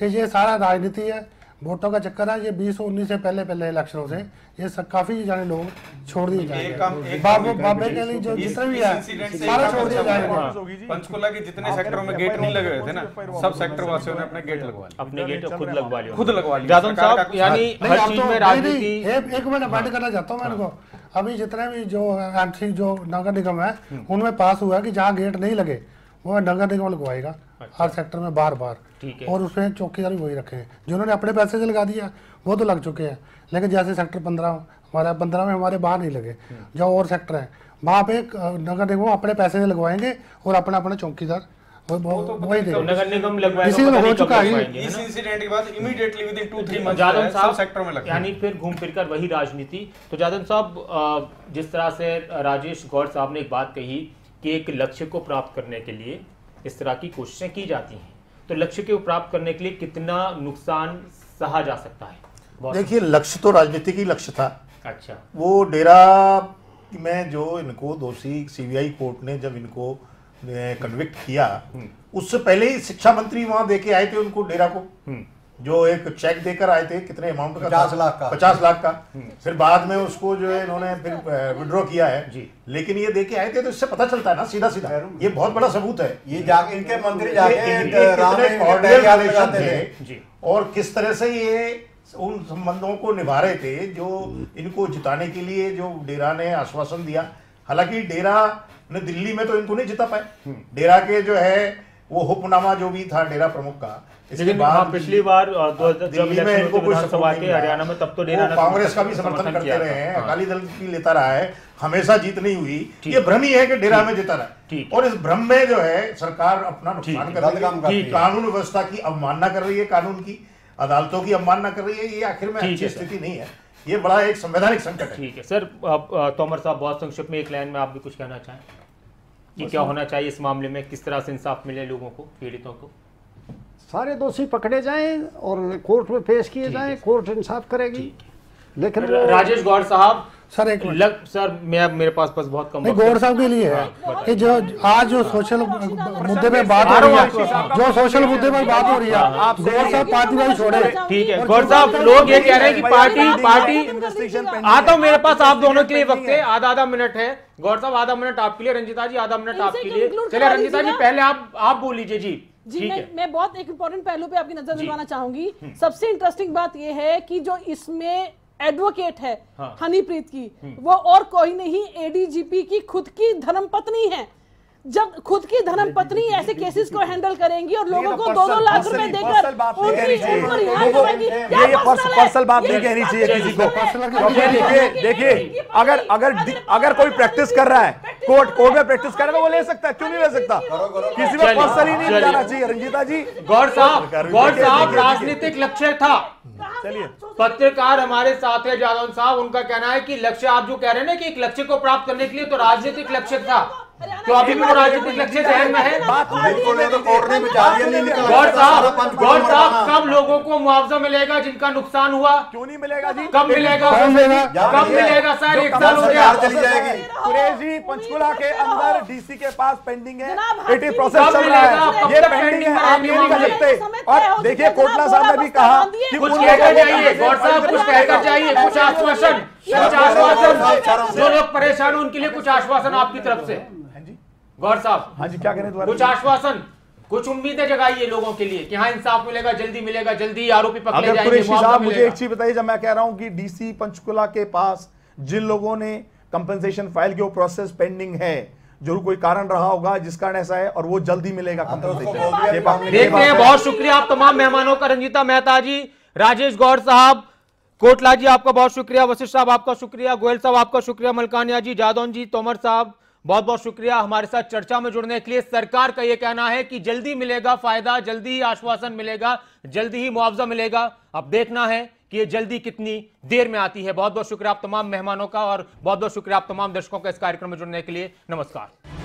कि ये सारा राजनीति है वोटों का चक्कर है ये बीस उन्नीस से पहले पहले इलेक्शनों से ये सब काफ़ी जाने लोग छोड़ दिए जाएँगे। बाबू बाबे के लिए जो जितने भी है सारे छोड़ दिए अच्छा जाएँगे। पंचकुला के जितने सेक्टरों में गेट नहीं लगे हुए थे ना सब सेक्टर वासियों ने अपने गेट लगवा लिए अपने गेट खुद लगवा लिया खुद लगवा लिए। जादव साहब यानी हर चीज़ तो- में राजनीति एक एक मिनट बैठ करना चाहता हूँ मैं इनको अभी जितने भी जो एंट्री जो नगर निगम है उनमें पास हुआ कि जहाँ गेट नहीं लगे वो नगर निगम लगवाएगा अच्छा। हर सेक्टर में बार बार। ठीक है। और उसमें चौकीदार भी वही रखे हैं जिन्होंने अपने पैसे से लगा दिया वो तो लग चुके हैं। लेकिन जैसे सेक्टर पंद्रह हमारे पंद्रह में हमारे बाहर नहीं लगे जो और सेक्टर है वहाँ पे नगर निगम अपने पैसे से लगवाएँगे और अपना अपना चौकीदार वही यानी फिर घूम फिर कर राजनीति। तो जादव साहब जिस तरह से राजेश गौड़ साहब ने एक बात कही कि एक लक्ष्य को प्राप्त करने के लिए इस तरह की कोशिशें की जाती हैं। तो लक्ष्य को प्राप्त करने के लिए कितना नुकसान सहा जा सकता है? देखिए लक्ष्य तो राजनीति की लक्ष्य था। अच्छा। वो डेरा में जो इनको दोषी सीबीआई कोर्ट ने जब इनको कन्विक्ट किया उससे पहले ही शिक्षा मंत्री वहाँ देके आए थे उनको डेरा को। जो एक चेक देकर आए थे कितने अमाउंट का 50 लाख का। पचास लाख का। फिर बाद में उसको जो है इन्होंने फिर विड्रॉ किया है। जी। लेकिन ये देके आए थे तो इससे पता चलता है ना सीधा सीधा ये बहुत बड़ा सबूत है। ये जाके इनके मंत्री जाके और किस तरह से ये उन संबंधों को निभा रहे थे जो इनको जिताने के लिए जो डेरा ने आश्वासन दिया। हालाँकि डेरा ने दिल्ली में तो इनको नहीं जिता पाए डेरा के जो है वो हुक्मनामा जो भी था डेरा प्रमुख का लेकिन हाँ, पिछली बार दिल्ली में इनको थे कोई विधानसभा के हरियाणा में तब तो डेरा कांग्रेस का भी समर्थन करते रहे हैं हाँ। अकाली दल भी लेता रहा है हमेशा जीत नहीं हुई। ये भ्रम ही है कि डेरा में जीता रहा है। और इस भ्रम में जो है सरकार अपना नुकसान कर रही है। है। कानून व्यवस्था की अवमानना कर रही है कानून की। अदालतों की अवमानना कर रही है ये आखिर में अच्छी स्थिति नहीं है। ये बड़ा एक संवैधानिक संकट है। ठीक है सर तोमर साहब बहुत संक्षिप्त में एक लाइन में आप भी कुछ कहना चाहें कि क्या होना चाहिए इस मामले में? किस तरह से इंसाफ मिले लोगों को पीड़ितों को? सारे दोषी पकड़े जाएँ और कोर्ट में पेश किए जाएँ कोर्ट इंसाफ करेगी। लेकिन राजेश गौर साहब सर एक लग सर मैं मेरे पास पास बहुत कम है। गौर साहब के लिए है कि जो आज जो सोशल मुद्दे पे बात हो रही है जो सोशल मुद्दे पर बात हो रही है आप गौर साहब पार्टी वाली छोड़े। ठीक है गौड़ साहब लोग ये कह रहे हैं कि पार्टी पार्टी आता हूँ। मेरे पास आप दोनों के लिए वक्त है आधा आधा मिनट है। गौर साहब आधा मिनट आपके लिए रंजिता जी आधा मिनट आपके लिए। चले रंजिता जी पहले आप आप बोल लीजिए जी। जी मैं मैं बहुत एक इम्पोर्टेंट पहलू पे आपकी नज़र दिलवाना चाहूँगी। सबसे इंटरेस्टिंग बात यह है कि जो इसमें एडवोकेट है हाँ। हनीप्रीत की वो और कोई नहीं एडीजीपी की खुद की धर्मपत्नी है। जब खुद की धर्मपत्नी ऐसे केसेस को हैंडल करेंगी और लोगों को दो दो लाख रुपए देकर उनकी पर्सनल बात नहीं कहनी चाहिए किसी को। देखिए देखिए अगर अगर अगर कोई प्रैक्टिस कर रहा है कोर्ट कोर्ट में प्रैक्टिस कर रहा है वो ले सकता है क्यों नहीं ले सकता? किसी में पर्सनल ही नहीं जाना चाहिए रंजीता जी। गौर साहब गौर साहब राजनीतिक लक्ष्य था। चलिए। पत्रकार हमारे साथ है जादव साहब उनका कहना है कि लक्ष्य आप जो कह रहे हैं ना कि एक लक्ष्य को प्राप्त करने के लिए तो राजनीतिक लक्ष्य था तो अभी भी वो राजनीतिक लक्ष्य जहन में है। बात बिल्कुल तो गौर साहब गौर साहब। कब लोगों को मुआवजा मिलेगा जिनका नुकसान हुआ। क्यों नहीं मिलेगा जी? कब मिलेगा कब मिलेगा सर एक साल हो गया। चली जाएगी। पंचकुला के अंदर डीसी के पास पेंडिंग है। एटी प्रोसेस चल रहा है। ये पेंडिंग है आप ये नहीं कर सकते और देखिए कोटला साहब ने भी कहा कि कुछ कहकर जाइए। गौर साहब कुछ कहकर जाइए। कुछ आश्वासन। कुछ आश्वासन। जो लोग परेशान हैं उनके लिए कुछ आश्वासन आपकी तरफ़ से। गौर साहब हाँ जी क्या कहने दोबारा? कुछ आश्वासन कुछ उम्मीदें जगाइए लोगों के लिए कि हाँ इंसाफ मिलेगा जल्दी मिलेगा जल्दी आरोपी पकड़े जाएँगे साहब मुझे एक चीज़ बताइए जब मैं कह रहा हूँ कि डीसी पंचकुला के पास जिन लोगों ने कंपनसेशन फ़ाइल के वो प्रोसेस पेंडिंग है ज़रूर कोई कारण रहा होगा जिस कारण ऐसा है और वो जल्दी मिलेगा तो देखते हैं। बहुत शुक्रिया आप तमाम मेहमानों का रंजीता मेहता जी राजेश गौर साहब कोटला जी आपका बहुत शुक्रिया वशिष्ठ साहब आपका शुक्रिया गोयल साहब आपका शुक्रिया मलकानिया जी जादौन जी तोमर साहब बहुत बहुत शुक्रिया हमारे साथ चर्चा में जुड़ने के लिए। सरकार का यह कहना है कि जल्दी मिलेगा फ़ायदा, जल्दी ही आश्वासन मिलेगा, जल्दी ही मुआवजा मिलेगा। अब देखना है कि ये जल्दी कितनी देर में आती है। बहुत बहुत शुक्रिया आप तमाम मेहमानों का और बहुत बहुत शुक्रिया आप तमाम दर्शकों का इस कार्यक्रम में जुड़ने के लिए। नमस्कार।